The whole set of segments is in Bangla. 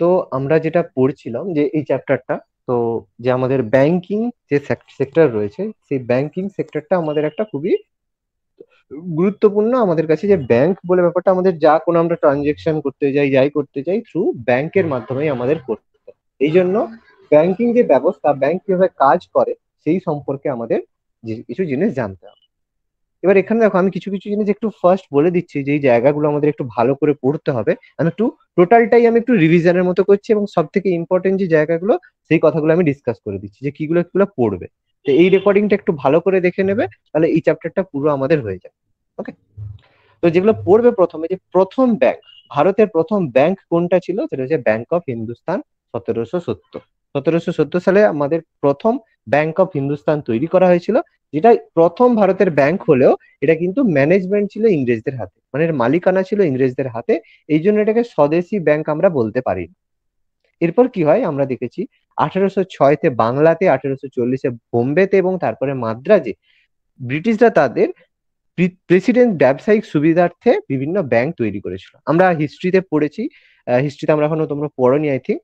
তো আমরা যেটা পড়ছিলাম যে এই চ্যাপ্টারটা তো যে আমাদের ব্যাংকিং যে সেক্টর রয়েছে, সেই ব্যাংকিং সেক্টরটা আমাদের একটা খুবই গুরুত্বপূর্ণ আমাদের কাছে যে ব্যাংক বলে ব্যাপারটা আমাদের যা কোনো আমরা ট্রানজেকশন করতে যাই যাই করতে চাই থ্রু ব্যাংকের মাধ্যমেই আমাদের করতে হয়। এই জন্য ব্যাংকিং যে ব্যবস্থা ব্যাংক কীভাবে কাজ করে, সেই সম্পর্কে আমাদের কিছু জিনিস জানতে হবে। এবার এখানে দেখো আমি কিছু কিছু জিনিস একটু ফার্স্ট বলে দিচ্ছি যে, এই জায়গাগুলো আমাদের একটু ভালো করে পড়তে হবে। আমি একটু টোটালটাই আমি একটু রিভিশনের মতো করছি এবং সব থেকে ইম্পর্টেন্ট যে জায়গাগুলো, সেই কথাগুলো আমি ডিসকাস করে দিচ্ছি যে, কিগুলো কিগুলো পড়বে। তো এই রেকর্ডিংটা একটু ভালো করে দেখে নেবে, তাহলে এই চ্যাপ্টারটা পুরো আমাদের হয়ে যাবে। ওকে তো যেগুলো পড়বে প্রথমে, যে প্রথম ব্যাংক ভারতের প্রথম ব্যাংক কোনটা ছিল? সেটা হচ্ছে ব্যাংক অফ হিন্দুস্তান সতেরোশো সত্তর। সতেরোশো সত্তর সালে আমাদের প্রথম ব্যাংক অফ হিন্দুস্তান তৈরি করা হয়েছিল। যেটা প্রথম ভারতের ব্যাংক হলেও এটা কিন্তু ম্যানেজমেন্ট ছিল ইংরেজদের হাতে। মানে মালিকানা ছিল ইংরেজদের হাতে। এই জন্য এটাকে স্বদেশি ব্যাংক আমরা বলতে পারি এরপর কি হয়? আমরা দেখেছি আঠারোশো ছয়তে বাংলাতে, আঠারোশো চল্লিশে বোম্বেতে এবং তারপরে মাদ্রাজে ব্রিটিশরা তাদের প্রেসিডেন্ট ব্যবসায়িক সুবিধার্থে বিভিন্ন ব্যাংক তৈরি করেছিল। আমরা হিস্ট্রিতে পড়েছি। হিস্ট্রিতে আমরা এখনও তোমরা পড়নি আই থিঙ্ক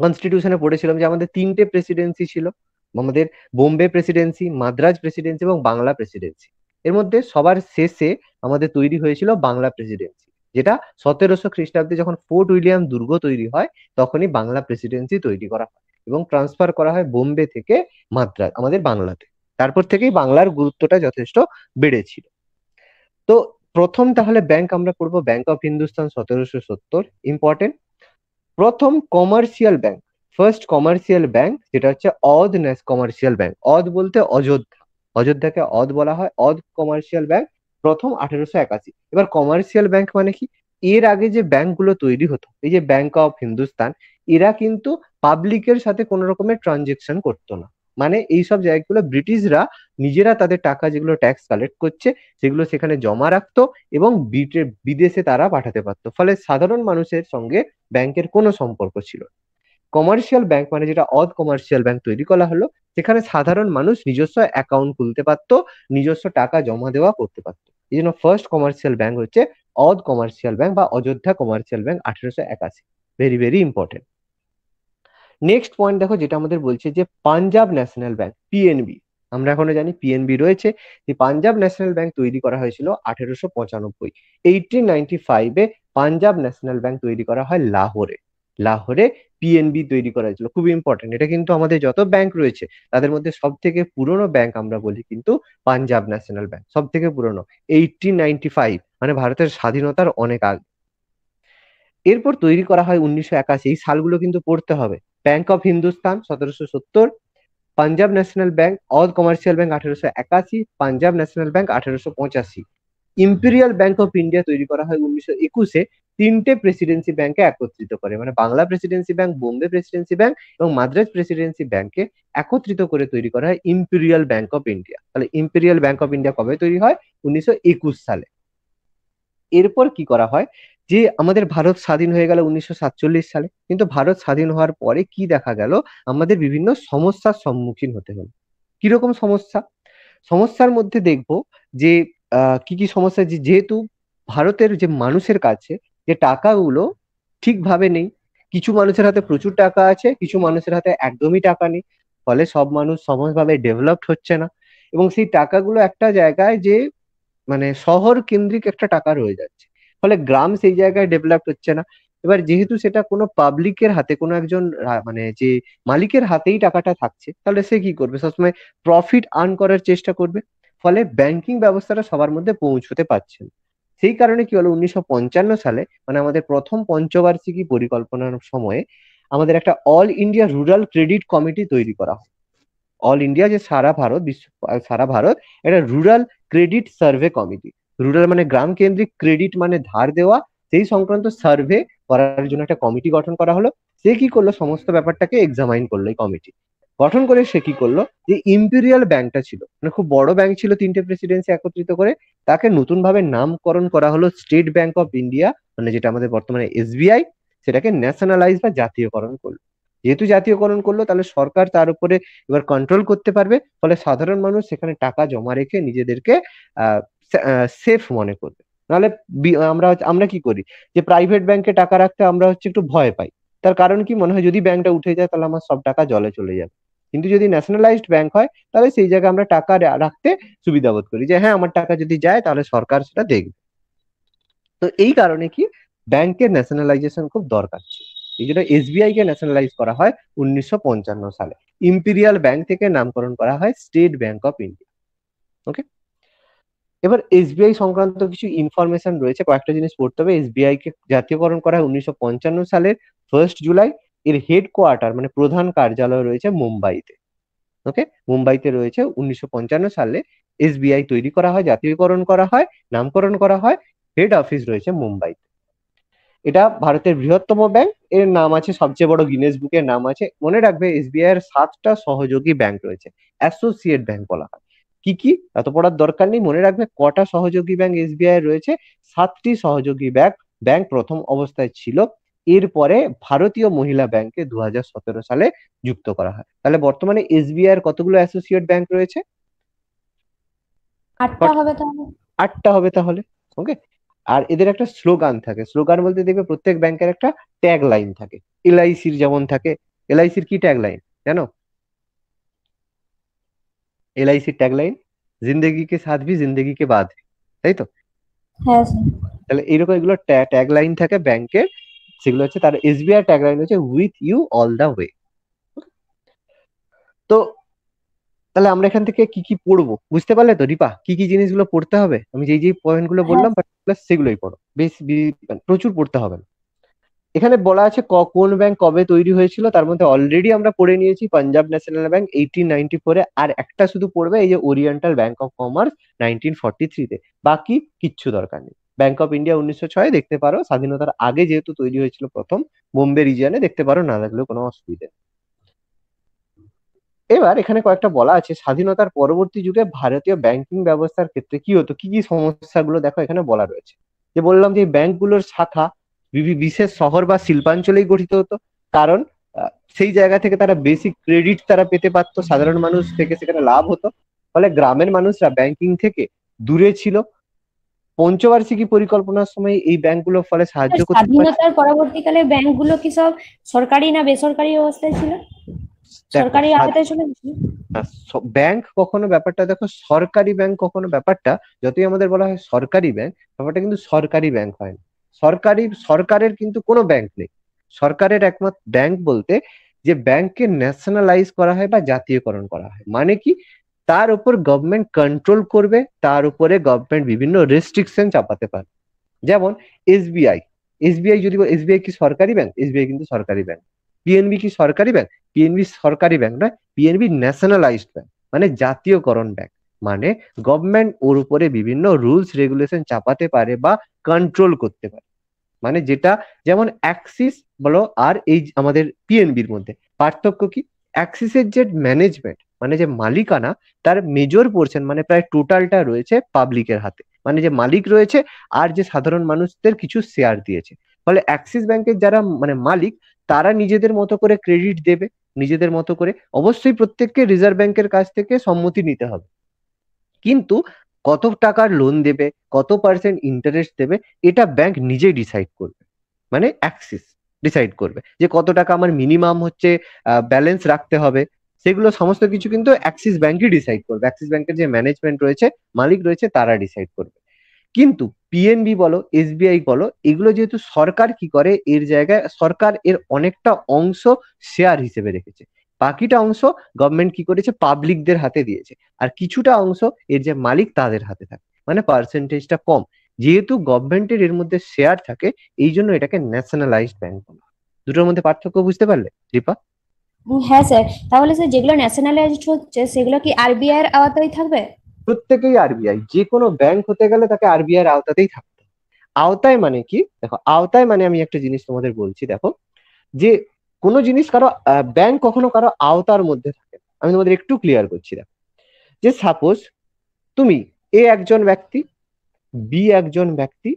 কনস্টিটিউশনে পড়েছিলাম যে আমাদের তিনটে প্রেসিডেন্সি ছিল। আমাদের বোম্বে প্রেসিডেন্সি মাদ্রাজ প্রেসিডেন্সি এবং বাংলা প্রেসিডেন্সি এর মধ্যে সবার শেষে আমাদের তৈরি হয়েছিল বাংলা প্রেসিডেন্সি যেটা সতেরোশো খ্রিস্টাব্দে যখন ফোর্ট উইলিয়াম দুর্গ তৈরি হয়, তখনই বাংলা প্রেসিডেন্সি তৈরি করা হয় এবং ট্রান্সফার করা হয় বোম্বে থেকে মাদ্রাজ, আমাদের বাংলাতে। তারপর থেকেই বাংলার গুরুত্বটা যথেষ্ট বেড়েছিল। তো প্রথম তাহলে ব্যাংক আমরা পড়ব ব্যাংক অফ হিন্দুস্তান সতেরোশো সত্তর ইম্পর্টেন্ট প্রথম commercial bank first commercial bank যেটা হচ্ছে অদ কমার্শিয়াল ব্যাংক অদ বলতে অযোধ্যা। অযোধ্যাকে অদ বলা হয়। অদ কমার্শিয়াল ব্যাংক প্রথম আঠেরোশো একাশি। এবার কমার্শিয়াল ব্যাংক মানে কি? এর আগে যে ব্যাংকগুলো তৈরি হতো, এই যে ব্যাংক অফ হিন্দুস্তান এরা কিন্তু পাবলিকের সাথে কোনো রকমের ট্রানজেকশন করতো না। মানে এইসব জায়গাগুলো ব্রিটিশরা নিজেরা তাদের টাকা যেগুলো ট্যাক্স কালেক্ট করছে, সেগুলো সেখানে জমা রাখতো এবং বিদেশে তারা পাঠাতে পারতো। ফলে সাধারণ মানুষের সঙ্গে ব্যাংকের কোনো সম্পর্ক ছিল কমার্শিয়াল ব্যাংক মানে যেটা অদ কমার্শিয়াল ব্যাংক তৈরি করা হলো, সেখানে সাধারণ মানুষ নিজস্ব অ্যাকাউন্ট খুলতে পারতো, নিজস্ব টাকা জমা দেওয়া করতে পারতো। এই জন্য ফার্স্ট কমার্শিয়াল ব্যাংক হচ্ছে অদ কমার্শিয়াল ব্যাংক বা অযোধ্যা কমার্শিয়াল ব্যাংক আঠেরোশো একাশি। Very very important next point দেখো যেটা আমাদের বলছে যে পাঞ্জাব ন্যাশনাল ব্যাংক পিএনবি আমরা এখনও জানি পিএনবি রয়েছে। যে পাঞ্জাব ন্যাশনাল ব্যাংক তৈরি করা হয়েছিল আঠেরোশো পঁচানব্বই। এইটিন নাইনটি ফাইভে পাঞ্জাব ন্যাশনাল ব্যাংক তৈরি করা হয় লাহোরে। লাহোরে পিএনবি তৈরি করা হয়েছিল। খুব ইম্পর্টেন্ট এটা কিন্তু আমাদের যত ব্যাংক রয়েছে, তাদের মধ্যে সব থেকে পুরনো ব্যাংক আমরা বলি কিন্তু পাঞ্জাব ন্যাশনাল ব্যাংক সব থেকে পুরনো এইটিন মানে ভারতের স্বাধীনতার অনেক আগে। এরপর তৈরি করা হয় উনিশশো একাশি। এই সালগুলো কিন্তু পড়তে হবে। ব্যাংক অফ হিন্দুস্তান সতেরোশো সত্তর। Punjab national bank all commercial bank আঠেরোশো একাশি। পাঞ্জাব ন্যাশনাল ব্যাংক আঠেরোশো পঁচাশি। ইম্পেরিয়াল ব্যাংক অফ ইন্ডিয়া তৈরি করা হয় উনিশশো একুশে। তিনটে প্রেসিডেন্সি ব্যাংকে একত্রিত করে। মানে Bangla presidency bank Bombay presidency bank এবং মাদ্রাজ প্রেসিডেন্সি ব্যাংকে একত্রিত করে তৈরি করা হয় ইম্পেরিয়াল ব্যাংক অফ ইন্ডিয়া তাহলে ইম্পেরিয়াল ব্যাংক অফ ইন্ডিয়া কবে তৈরি হয়? উনিশশো একুশ সালে। এরপর কি করা হয়? যে আমাদের ভারত স্বাধীন হয়ে গেল উনিশশো সাতচল্লিশ সালে। কিন্তু ভারত স্বাধীন হওয়ার পরে কি দেখা গেল? আমাদের বিভিন্ন সমস্যার সম্মুখীন হতে হলো। কীরকম সমস্যা? সমস্যার মধ্যে দেখব যে কি কি সমস্যা? যেহেতু ভারতের যে মানুষের কাছে যে টাকাগুলো ঠিকভাবে নেই। কিছু মানুষের হাতে প্রচুর টাকা আছে, কিছু মানুষের হাতে একদমই টাকা নেই। ফলে সব মানুষ সমাজভাবে ডেভেলপড হচ্ছে না। এবং সেই টাকাগুলো একটা জায়গায় যে মানে শহর কেন্দ্রিক একটা টাকা রয়ে যাচ্ছে। ফলে গ্রাম সেই জায়গায় ডেভেলপ হচ্ছে না। এবার যেহেতু সেটা কোনো পাবলিকের হাতে, কোনো একজন মানে যে মালিকের হাতেই টাকাটা থাকছে, তাহলে সে কি করবে? সবসময় প্রফিট আর্ন করার চেষ্টা করবে। ফলে ব্যাংকিং ব্যবস্থাটা সবার মধ্যে পৌঁছতে পারছে না। সেই কারণে কি হলো? উনিশশো পঞ্চান্ন সালে মানে আমাদের প্রথম পঞ্চবার্ষিকী পরিকল্পনার সময়ে আমাদের একটা all India rural credit committee তৈরি করা হয়। অল ইন্ডিয়া যে সারা ভারত, বিশ্ব, সারা ভারত একটা rural credit survey committee. Rural মানে গ্রাম কেন্দ্রিক ক্রেডিট মানে ধার দেওয়া। সেই সংক্রান্ত সার্ভে করার জন্য একটা কমিটি গঠন করা হলো। সে কি করল? সমস্ত ব্যাপারটাকে এক্সামাইন করল এই কমিটি। গঠন করে সে কি করল? যে ইম্পেরিয়াল ব্যাংকটা ছিল। মানে খুব বড় ব্যাংক ছিল তিনটে প্রেসিডেন্সি একত্রিত করে। তাকে নতুন ভাবে নামকরণ করা হলো স্টেট ব্যাংক অফ ইন্ডিয়া মানে যেটা আমাদের বর্তমানে এসবিআই সেটাকে ন্যাশনালাইজ বা জাতীয়করণ করল। যেহেতু জাতীয়করণ করল, তাহলে সরকার তার উপরে এবার কন্ট্রোল করতে পারবে, ফলে সাধারণ মানুষ সেখানে টাকা জমা রেখে নিজেদেরকে সেফ মনে করবে। নাহলে আমরা আমরা কি করি? যে প্রাইভেট ব্যাংকে টাকা রাখতে আমরা হচ্ছে একটু ভয় পাই। তার কারণ কি? মনে হয় যদি ব্যাংকটা উঠে যায়, তাহলে আমার সব টাকা জলে চলে যাবে। কিন্তু যদি ন্যাশনালাইজড ব্যাংক হয়, তাহলে সেই জায়গায় আমরা টাকা রাখতে সুবিধা বোধ করি। যে হ্যাঁ আমার টাকা যদি যায়, তাহলে সরকার সেটা দেখবে। তো এই কারণে কি ব্যাংকের ন্যাশনালাইজেশন খুব দরকার ছিল। এই জন্য এসবিআই কে ন্যাশনালাইজ করা হয় উনিশশো পঞ্চান্ন সালে। ইম্পিরিয়াল ব্যাংক থেকে নামকরণ করা হয় state bank of India okay এবার এসবিআই সংক্রান্ত কিছু ইনফরমেশন রয়েছে। কয়েকটা জিনিস পড়তে হবে। এসবিআই কে জাতীয়করণ করা হয় উনিশশো পঞ্চান্ন সালের ফার্স্ট জুলাই এর হেডকোয়ার্টার মানে প্রধান কার্যালয় রয়েছে মুম্বাইতে। ওকে মুম্বাইতে রয়েছে উনিশশো পঞ্চান্ন সালে এসবিআই তৈরি করা হয়, জাতীয়করণ করা হয়, নামকরণ করা হয় হেড অফিস রয়েছে মুম্বাইতে। এটা ভারতের বৃহত্তম ব্যাংক এর নাম আছে সবচেয়ে বড় গিনেস বুকের নাম আছে। মনে রাখবে, এসবিআই এর সাতটা সহযোগী ব্যাংক রয়েছে অ্যাসোসিয়েট ব্যাংক বলা হয়। কি কি? এত পড়ার দরকার নেই, মনে রাখবে, কটা সহযোগী ব্যাংক এসবিআই রয়েছে, সাতটি সহযোগী ব্যাংক ব্যাংক প্রথম অবস্থায় ছিল এরপরে ভারতীয় মহিলা ব্যাংকে দু হাজার সতেরো সালে যুক্ত করা হয়। তাহলে বর্তমানে এসবিআই এর কতগুলো অ্যাসোসিয়েট ব্যাংক রয়েছে? আটটা হবে তাহলে। আটটা হবে তাহলে ওকে আর এদের একটা স্লোগান থাকে। স্লোগান বলতে দেখবে প্রত্যেক ব্যাংকের একটা ট্যাগ লাইন থাকে এলআইসির যেমন থাকে। এলআইসির কি ট্যাগ লাইন জানো? এলআইসির ট্যাগ লাইন জিন্দেগি কে সাথ ভি জিন্দেগি কে বাদ তাই তো? হ্যাঁ তাহলে এইরকম এগুলো ট্যাগ লাইন থাকে ব্যাংকের। সেগুলো হচ্ছে তার এসবিআই ট্যাগ লাইন হচ্ছে with you all the way তো তাহলে আমরা এখান থেকে কি কি পড়ব? বুঝতে পারলে তো রিপা? কি কি জিনিসগুলো পড়তে হবে? আমি যেই যেই পয়েন্টগুলো বললাম পার্টিকুলার সেগুলোই পড়ো। বেশ মানে প্রচুর পড়তে হবে না। এখানে বলা আছে কোন ব্যাংক কবে তৈরি হয়েছিল তার মধ্যে অলরেডি আমরা পড়ে নিয়েছি Punjab national bank eighteen ninety ফোরে আর একটা শুধু পড়বে এই যে oriental bank of commerce nineteen forty থ্রিতে বাকি কিচ্ছু দরকার নেই। ব্যাংক অফ ইন্ডিয়া উনিশশো ছয় দেখতে পারো, স্বাধীনতার আগে যেহেতু তৈরি হয়েছিল প্রথম, বোম্বে রিজিয়নে দেখতে পারো না লাগলেও কোনো অসুবিধে এবার এখানে কয়েকটা বলা আছে, স্বাধীনতার পরবর্তী যুগে ভারতীয় ব্যাংকিং ব্যবস্থার ক্ষেত্রে কি হতো? কি কি সমস্যাগুলো দেখো এখানে বলা রয়েছে। যে বললাম যে ব্যাংকগুলোর শাখা বিশেষ শহর বা শিল্পাঞ্চলেই গঠিত হতো, কারণ সেই জায়গা থেকে তারা বেশি ক্রেডিট তারা পেতে পারতো, সাধারণ মানুষ থেকে সেখানে লাভ হতো, ফলে গ্রামের মানুষরা ব্যাংকিং থেকে দূরে ছিল পঞ্চবার্ষিকী পরিকল্পনার সময় এই ব্যাংকগুলো ফলে সাহায্য করতে স্বাধীনতার পরবর্তীকালে ব্যাংকগুলো কি সব সরকারি না বেসরকারি অবস্থায় ছিল? সরকারি আওতায় চলে ব্যাংক কখনো ব্যাপারটা দেখো সরকারি ব্যাংক কখনো ব্যাপারটা যতই আমাদের বলা হয় সরকারি ব্যাংক ব্যাপারটা কিন্তু সরকারি ব্যাংক হয় না। সরকারি সরকারের কিন্তু কোনো ব্যাংক নেই। সরকারের একমাত্র ব্যাংক বলতে যে ব্যাংককে ন্যাশনালাইজ করা হয় বা জাতীয়করণ করা হয়। মানে কি? তার উপর গভর্নমেন্ট কন্ট্রোল করবে, তার উপরে গভর্নমেন্ট বিভিন্ন রেস্ট্রিকশন চাপাতে পারে যেমন এসবিআই এসবিআই যদি এসবিআই কি সরকারি ব্যাংক এসবিআই কিন্তু সরকারি ব্যাংক পিএনবি কি সরকারি ব্যাংক পিএনবি সরকারি ব্যাংক নয় পিএনবি ন্যাশনালাইজড ব্যাংক মানে জাতীয়করণ ব্যাংক মানে গভর্নমেন্ট ওর উপরে বিভিন্ন রুলস রেগুলেশন চাপাতে পারে বা কন্ট্রোল করতে পারে। মানে যেটা যেমন অ্যাক্সিস বলো আর এই আমাদের পিএনবির মধ্যে। পার্থক্য কি? অ্যাক্সিসের যে ম্যানেজমেন্ট মানে যে মালিকানা, তার মেজর পোর্শন মানে প্রায় টোটালটা রয়েছে পাবলিকের হাতে। মানে যে মালিক রয়েছে আর যে সাধারণ মানুষদের কিছু শেয়ার দিয়েছে। ফলে অ্যাক্সিস ব্যাংকের যারা মানে মালিক, তারা নিজেদের মতো করে ক্রেডিট দেবে, নিজেদের মতো করে অবশ্যই প্রত্যেককে রিজার্ভ ব্যাংকের কাছ থেকে সম্মতি নিতে হবে। কিন্তু কত টাকার লোন দেবে, কত পার্সেন্ট ইন্টারেস্ট দেবে, এটা ব্যাংক নিজেই ডিসাইড করবে। মানে অ্যাক্সিস ডিসাইড করবে যে কত টাকা আমার মিনিমাম হচ্ছে ব্যালেন্স রাখতে হবে। সেগুলো সমস্ত কিছু কিন্তু অ্যাক্সিস ব্যাংকই ডিসাইড করবে। অ্যাক্সিস ব্যাংকের যে ম্যানেজমেন্ট রয়েছে, মালিক রয়েছে, তারা ডিসাইড করবে। কিন্তু পিএনবি বলো এসবিআই বলো, এগুলো যেহেতু সরকার কি করে, এর জায়গায় সরকার এর অনেকটা অংশ শেয়ার হিসেবে রেখেছে। বাকিটা অংশ গভর্নমেন্ট কি করেছে পাবলিকদের হাতে দিয়েছে। আর কিছুটা অংশ এর যে মালিক, তাদের হাতে থাকে। মানে পার্সেন্টেজটা কম। যেহেতু গভর্নমেন্টের এর মধ্যে শেয়ার থাকে এই জন্য এটাকে ন্যাশনালাইজড ব্যাংক বলা দুটোর মধ্যে পার্থক্য বুঝতে পারলে, দীপা? হ্যাঁ স্যার, তাহলে স্যার যেগুলো ন্যাশনালাইজড হচ্ছে, সেগুলো কি আরবিআই এর আওতায় থাকবে? প্রত্যেকেই আরবিআই যে কোনো ব্যাংক হতে গেলে তাকে আরবিআই এর আওতাতেই থাকতে আওতায় মানে কি? দেখো, আওতায় মানে আমি একটা জিনিস তোমাদের বলছি, দেখো, যে কোনো জিনিস কারও ব্যাংক কখনো কারও আওতার মধ্যে থাকে আমি তোমাদের একটু ক্লিয়ার করছি, দেখো। যে সাপোজ তুমি এ একজন ব্যক্তি বি একজন ব্যক্তি,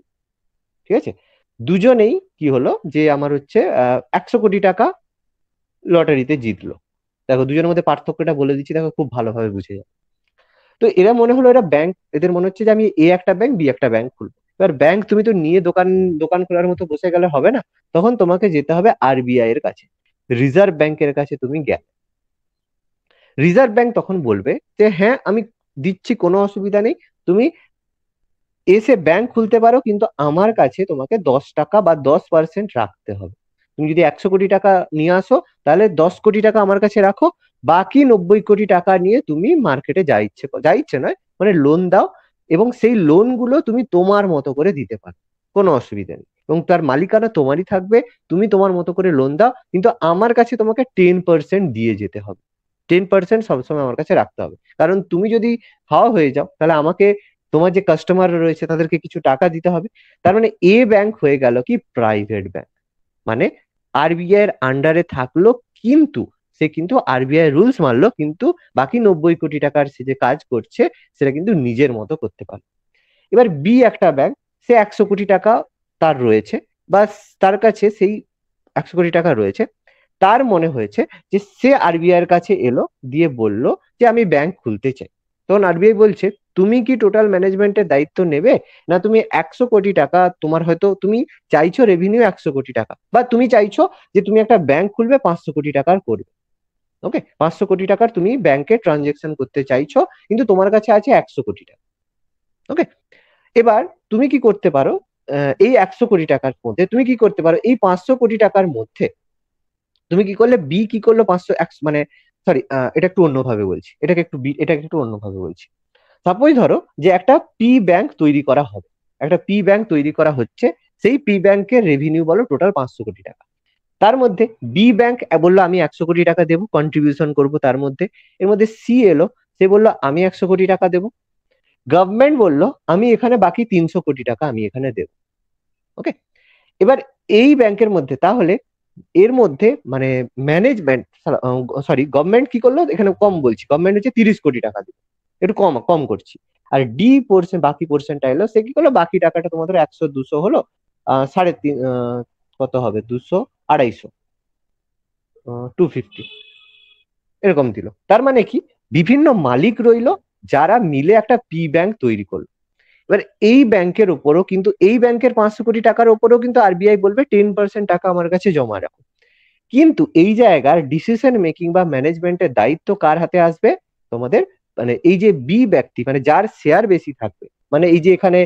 ঠিক আছে? দুজনেই কি হলো? যে আমার হচ্ছে একশো কোটি টাকা লটারিতে জিতলো। দেখো, দুজনের মধ্যে পার্থক্যটা বলে দিচ্ছি, দেখো খুব ভালোভাবে বুঝে যাবে তো এরা মনে হলো এরা ব্যাংক এদের মনে হচ্ছে যে আমি এ একটা ব্যাংক বি একটা ব্যাংক খুলবো। এবার ব্যাংক তুমি তো নিয়ে দোকান দোকান খোলার মতো বসে গেলে হবে না, তখন তোমাকে যেতে হবে আরবিআই এর কাছে। রিজার্ভ ব্যাংকের কাছে তুমি গেলে। রিজার্ভ ব্যাংক তখন বলবে যে হ্যাঁ আমি দিচ্ছি, কোনো অসুবিধা নেই। তুমি এসে ব্যাংক খুলতে পারো, কিন্তু আমার কাছে তোমাকে দশ টাকা বা দশ পার্সেন্ট রাখতে হবে। তুমি যদি একশো কোটি টাকা নিয়ে আসো, তাহলে দশ কোটি টাকা আমার কাছে রাখো, বাকি নব্বই কোটি টাকা নিয়ে তুমি মার্কেটে যা ইচ্ছে যা ইচ্ছে নয় মানে লোন দাও এবং সেই লোনগুলো তুমি তোমার মতো করে দিতে পারো, কোনো অসুবিধা নেই। এবং তার মালিকানা তোমারই থাকবে, তুমি তোমার মতো করে লোন দাও, কিন্তু আমার কাছে তোমাকে টেন পার্সেন্ট দিয়ে যেতে হবে। টেন পার্সেন্ট সবসময় আমার কাছে রাখতে হবে। কারণ তুমি যদি হাওয়া হয়ে যাও, তাহলে আমাকে, তোমার যে কাস্টমার রয়েছে, তাদেরকে কিছু টাকা দিতে হবে। তার মানে এ ব্যাংক হয়ে গেল কি? প্রাইভেট ব্যাংক মানে আরবিআই এর আন্ডারে থাকল, কিন্তু সে কিন্তু আরবিআই রুলস মানলো, কিন্তু বাকি নব্বই কোটি টাকার সে যে কাজ করছে, সেটা কিন্তু নিজের মতো করতে পারে এবার বি একটা ব্যাংক সে একশো কোটি টাকা তার রয়েছে বা তার কাছে সেই একশো কোটি টাকা রয়েছে। তার মনে হয়েছে যে সে আরবিআই এর কাছে এলো, দিয়ে বলল যে আমি ব্যাংক খুলতে চাই। তখন আরবিআই বলছে, তুমি কি টোটাল ম্যানেজমেন্টের দায়িত্ব নেবে? না, তুমি একশো কোটি টাকা তোমার হয়তো, তুমি চাইছো রেভিনিউ একশো কোটি টাকা, বা তুমি চাইছো যে তুমি একটা ব্যাংক খুলবে, পাঁচশো কোটি টাকার করবে। ওকে পাঁচশো কোটি টাকার তুমি ব্যাংকে ট্রানজেকশন করতে চাইছো, কিন্তু তোমার কাছে আছে একশো কোটি টাকা। ওকে এবার তুমি কি করতে পারো? এই একশো কোটি টাকার মধ্যে তুমি কি করতে পারো? এই পাঁচশো কোটি টাকার মধ্যে তুমি কি করলে? বি কি করল? পাঁচশো মানে সরি এটা একটু অন্যভাবে বলছি। এটাকে একটু এটাকে একটু অন্যভাবে বলছি। সাপোজ ধরো যে একটা পি ব্যাংক তৈরি করা হবে। একটা পি ব্যাংক তৈরি করা হচ্ছে, সেই পি ব্যাংকের রেভিনিউ বলো টোটাল পাঁচশো কোটি টাকা। তার মধ্যে বি ব্যাংক বলল, আমি একশো কোটি টাকা দেবো কন্ট্রিবিউশন করব তার মধ্যে। এর মধ্যে সি এলো, সে বলল, আমি একশো কোটি টাকা দেবো। গভর্নমেন্ট বলল, আমি এখানে বাকি তিনশো কোটি টাকা আমি এখানে দেব। ওকে এবার এই ব্যাংকের মধ্যে তাহলে এর মধ্যে মানে ম্যানেজমেন্ট সরি গভর্নমেন্ট কি করল? এখানে কম বলছি। গভর্নমেন্ট হচ্ছে তিরিশ কোটি টাকা দিল। একটু কম কম করছি। আর ডি পোর্শন বাকি পোর্শনটা এলো, সে কি করল? বাকি টাকাটা তোমাদের একশো, দুশো হলো সাড়ে তিন কত হবে? দুশো আড়াইশো টু ফিফটি এরকম দিল। তার মানে কি? বিভিন্ন মালিক রইল, যারা মিলে একটা পি ব্যাংক তৈরি করল। এবার এই ব্যাংকের উপরও কিন্তু, এই ব্যাংকের পাঁচশো কোটি টাকার উপরও কিন্তু আরবিআই বলবে টেন পার্সেন্ট টাকা আমার কাছে জমা রাখো। কিন্তু এই জায়গার ডিসিশন মেকিং বা ম্যানেজমেন্টের দায়িত্ব কার হাতে আসবে? তোমাদের মানে এই যে বি ব্যক্তি মানে যার শেয়ার বেশি থাকবে মানে এই যে এখানে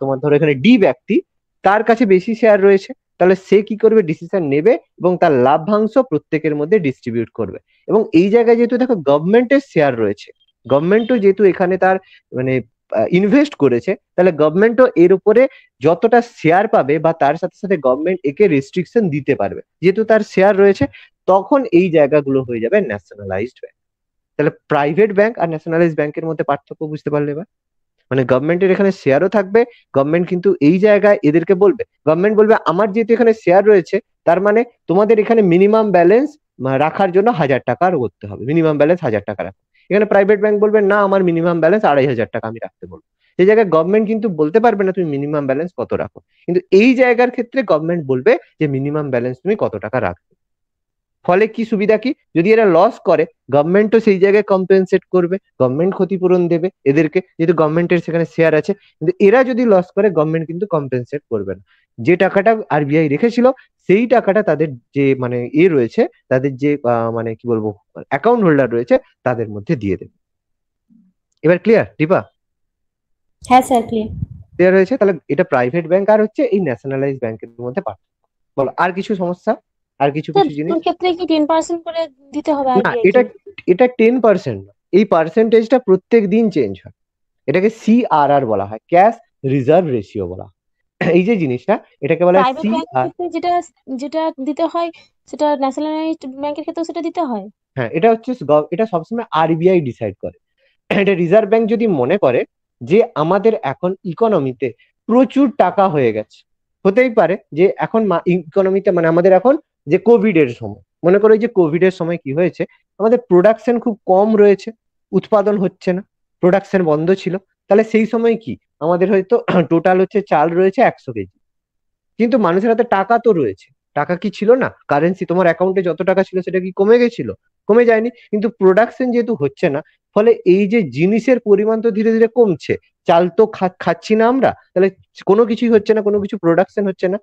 তোমার ধরো এখানে ডি ব্যক্তি, তার কাছে বেশি শেয়ার রয়েছে, তাহলে সে কি করবে? ডিসিশন নেবে এবং তার লাভ্যাংশ প্রত্যেকের মধ্যে ডিস্ট্রিবিউট করবে। এবং এই জায়গায় যেহেতু দেখো গভর্নমেন্টের শেয়ার রয়েছে গভর্নমেন্টও যেহেতু এখানে তার মানে ইনভেস্ট করেছে, তাহলে গভর্নমেন্টও এর উপরে যতটা শেয়ার পাবে বা তার সাথে সাথে গভর্নমেন্ট একে রেস্ট্রিকশন দিতে পারবে। যেহেতু তার শেয়ার রয়েছে, তখন এই জায়গাগুলো হয়ে যাবে ন্যাশনালাইজড ব্যাংক তাহলে প্রাইভেট ব্যাংক আর ন্যাশনালাইজ ব্যাংকের মধ্যে পার্থক্য বুঝতে পারলে এবার? মানে গভর্নমেন্টের এখানে শেয়ারও থাকবে গভর্নমেন্ট কিন্তু এই জায়গায় এদেরকে বলবে। গভর্নমেন্ট বলবে, আমার যেহেতু এখানে শেয়ার রয়েছে, তার মানে তোমাদের এখানে মিনিমাম ব্যালেন্স রাখার জন্য হাজার টাকার করতে হবে। মিনিমাম ব্যালেন্স হাজার টাকা রাখো। এখানে প্রাইভেট ব্যাংক বলবে না, আমার মিনিমাম ব্যালেন্স আড়াই হাজার টাকা, আমি রাখতে বলব। সেই জায়গায় গভর্নমেন্ট কিন্তু বলতে পারবে না, তুমি মিনিমাম ব্যালেন্স কত রাখো? কিন্তু এই জায়গার ক্ষেত্রে গভর্নমেন্ট বলবে যে মিনিমাম ব্যালেন্স তুমি কত টাকা রাখবে? ফলে কি সুবিধা কি? যদি এরা লস করে গভর্নমেন্টও সেই জায়গায় কম্পেনসেট করবে গভর্নমেন্ট ক্ষতিপূরণ দেবে এদেরকে যেহেতু গভর্নমেন্টের সেখানে শেয়ার আছে কিন্তু এরা যদি লস করে গভর্নমেন্ট কিন্তু কম্পেনসেট করবে না। যে টাকাটা আরবিআই রেখেছিল সেই টাকাটা তাদের যে মানে এ রয়েছে তাদের যে মানে কি বলব অ্যাকাউন্ট হোল্ডার রয়েছে তাদের মধ্যে দিয়ে দেবে। এবার ক্লিয়ার দীপা? হ্যাঁ স্যার ক্লিয়ার ক্লিয়ার হয়েছে? তাহলে এটা প্রাইভেট ব্যাংক আর হচ্ছে এই ন্যাশনালাইজ ব্যাংকের মধ্যে পার্থক্য। বলো আর কিছু সমস্যা? আর কিছু কিছু জিনিস ক্ষেত্রে কি টেন পার্সেন্ট করে দিতে হবে না এটা এটা টেন পার্সেন্ট না। এই পার্সেন্টেজটা প্রত্যেক দিন চেঞ্জ হয়। এটাকে সিআরআর বলা হয় ক্যাশ রিজার্ভ রেশিও বলা এই যে জিনিসটা এটাকে বলা হয় সিআর যেটা যেটা দিতে হয় সেটা ন্যাশনালাইজড ব্যাংকের ক্ষেত্রেও সেটা দিতে হয়? হ্যাঁ এটা হচ্ছে এটা সবসময় আরবিআই ডিসাইড করে। এটা রিজার্ভ ব্যাংক যদি মনে করে যে আমাদের এখন ইকোনমিতে প্রচুর টাকা হয়ে গেছে। হতেই পারে যে এখন ইকোনমিতে মানে আমাদের এখন যে কোভিড এর সময়। মনে করো যে কোভিড এর সময় কি হয়েছে? আমাদের প্রোডাকশন খুব কম রয়েছে, উৎপাদন হচ্ছে না প্রোডাকশন বন্ধ ছিল। তাহলে সেই সময় কি? আমাদের হয়তো টোটাল হচ্ছে চাল রয়েছে একশো কেজি। কিন্তু মানুষের হাতে টাকা তো রয়েছে। টাকা কি ছিল না? কারেন্সি তোমার অ্যাকাউন্টে যত টাকা ছিল সেটা কি কমে গেছিল? কমে যায়নি। কিন্তু প্রোডাকশন যেহেতু হচ্ছে না, ফলে এই যে জিনিসের পরিমাণ তো ধীরে ধীরে কমছে। চাল তো খাচ্ছি না আমরা, তাহলে কোনো কিছুই হচ্ছে না, কোনো কিছু প্রোডাকশন হচ্ছে না।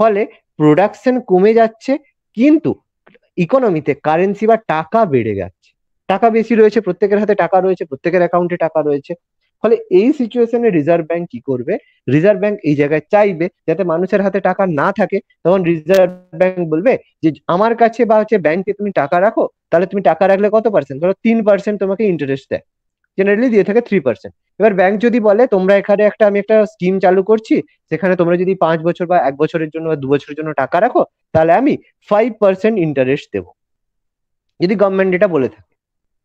ফলে প্রোডাকশন কমে যাচ্ছে, কিন্তু ইকোনমিতে কারেন্সি বা টাকা বেড়ে যাচ্ছে। টাকা বেশি রয়েছে, প্রত্যেকের হাতে টাকা রয়েছে, প্রত্যেকের অ্যাকাউন্টে টাকা রয়েছে। ফলে এই সিচুয়েশনে রিজার্ভ ব্যাংক কি করবে? রিজার্ভ ব্যাংক এই জায়গায় চাইবে যাতে মানুষের হাতে টাকা না থাকে, তখন রিজার্ভ ব্যাংক বলবে যে, আমার কাছে বা হচ্ছে ব্যাংকে তুমি টাকা রাখো, তাহলে তুমি টাকা রাখলে কত পার্সেন্ট ধরো তিন পার্সেন্ট তোমাকে ইন্টারেস্ট দেয়। জেনারেলি দিয়ে থাকে থ্রি পার্সেন্ট এবার ব্যাংক যদি বলে, তোমরা এখানে একটা, আমি একটা স্কিম চালু করছি, সেখানে তোমরা যদি পাঁচ বছর বা এক বছরের জন্য বা দু বছরের জন্য টাকা রাখো, তাহলে আমি ফাইভ পার্সেন্ট ইন্টারেস্ট দেবো। যদি গভর্নমেন্ট এটা বলে থাকে,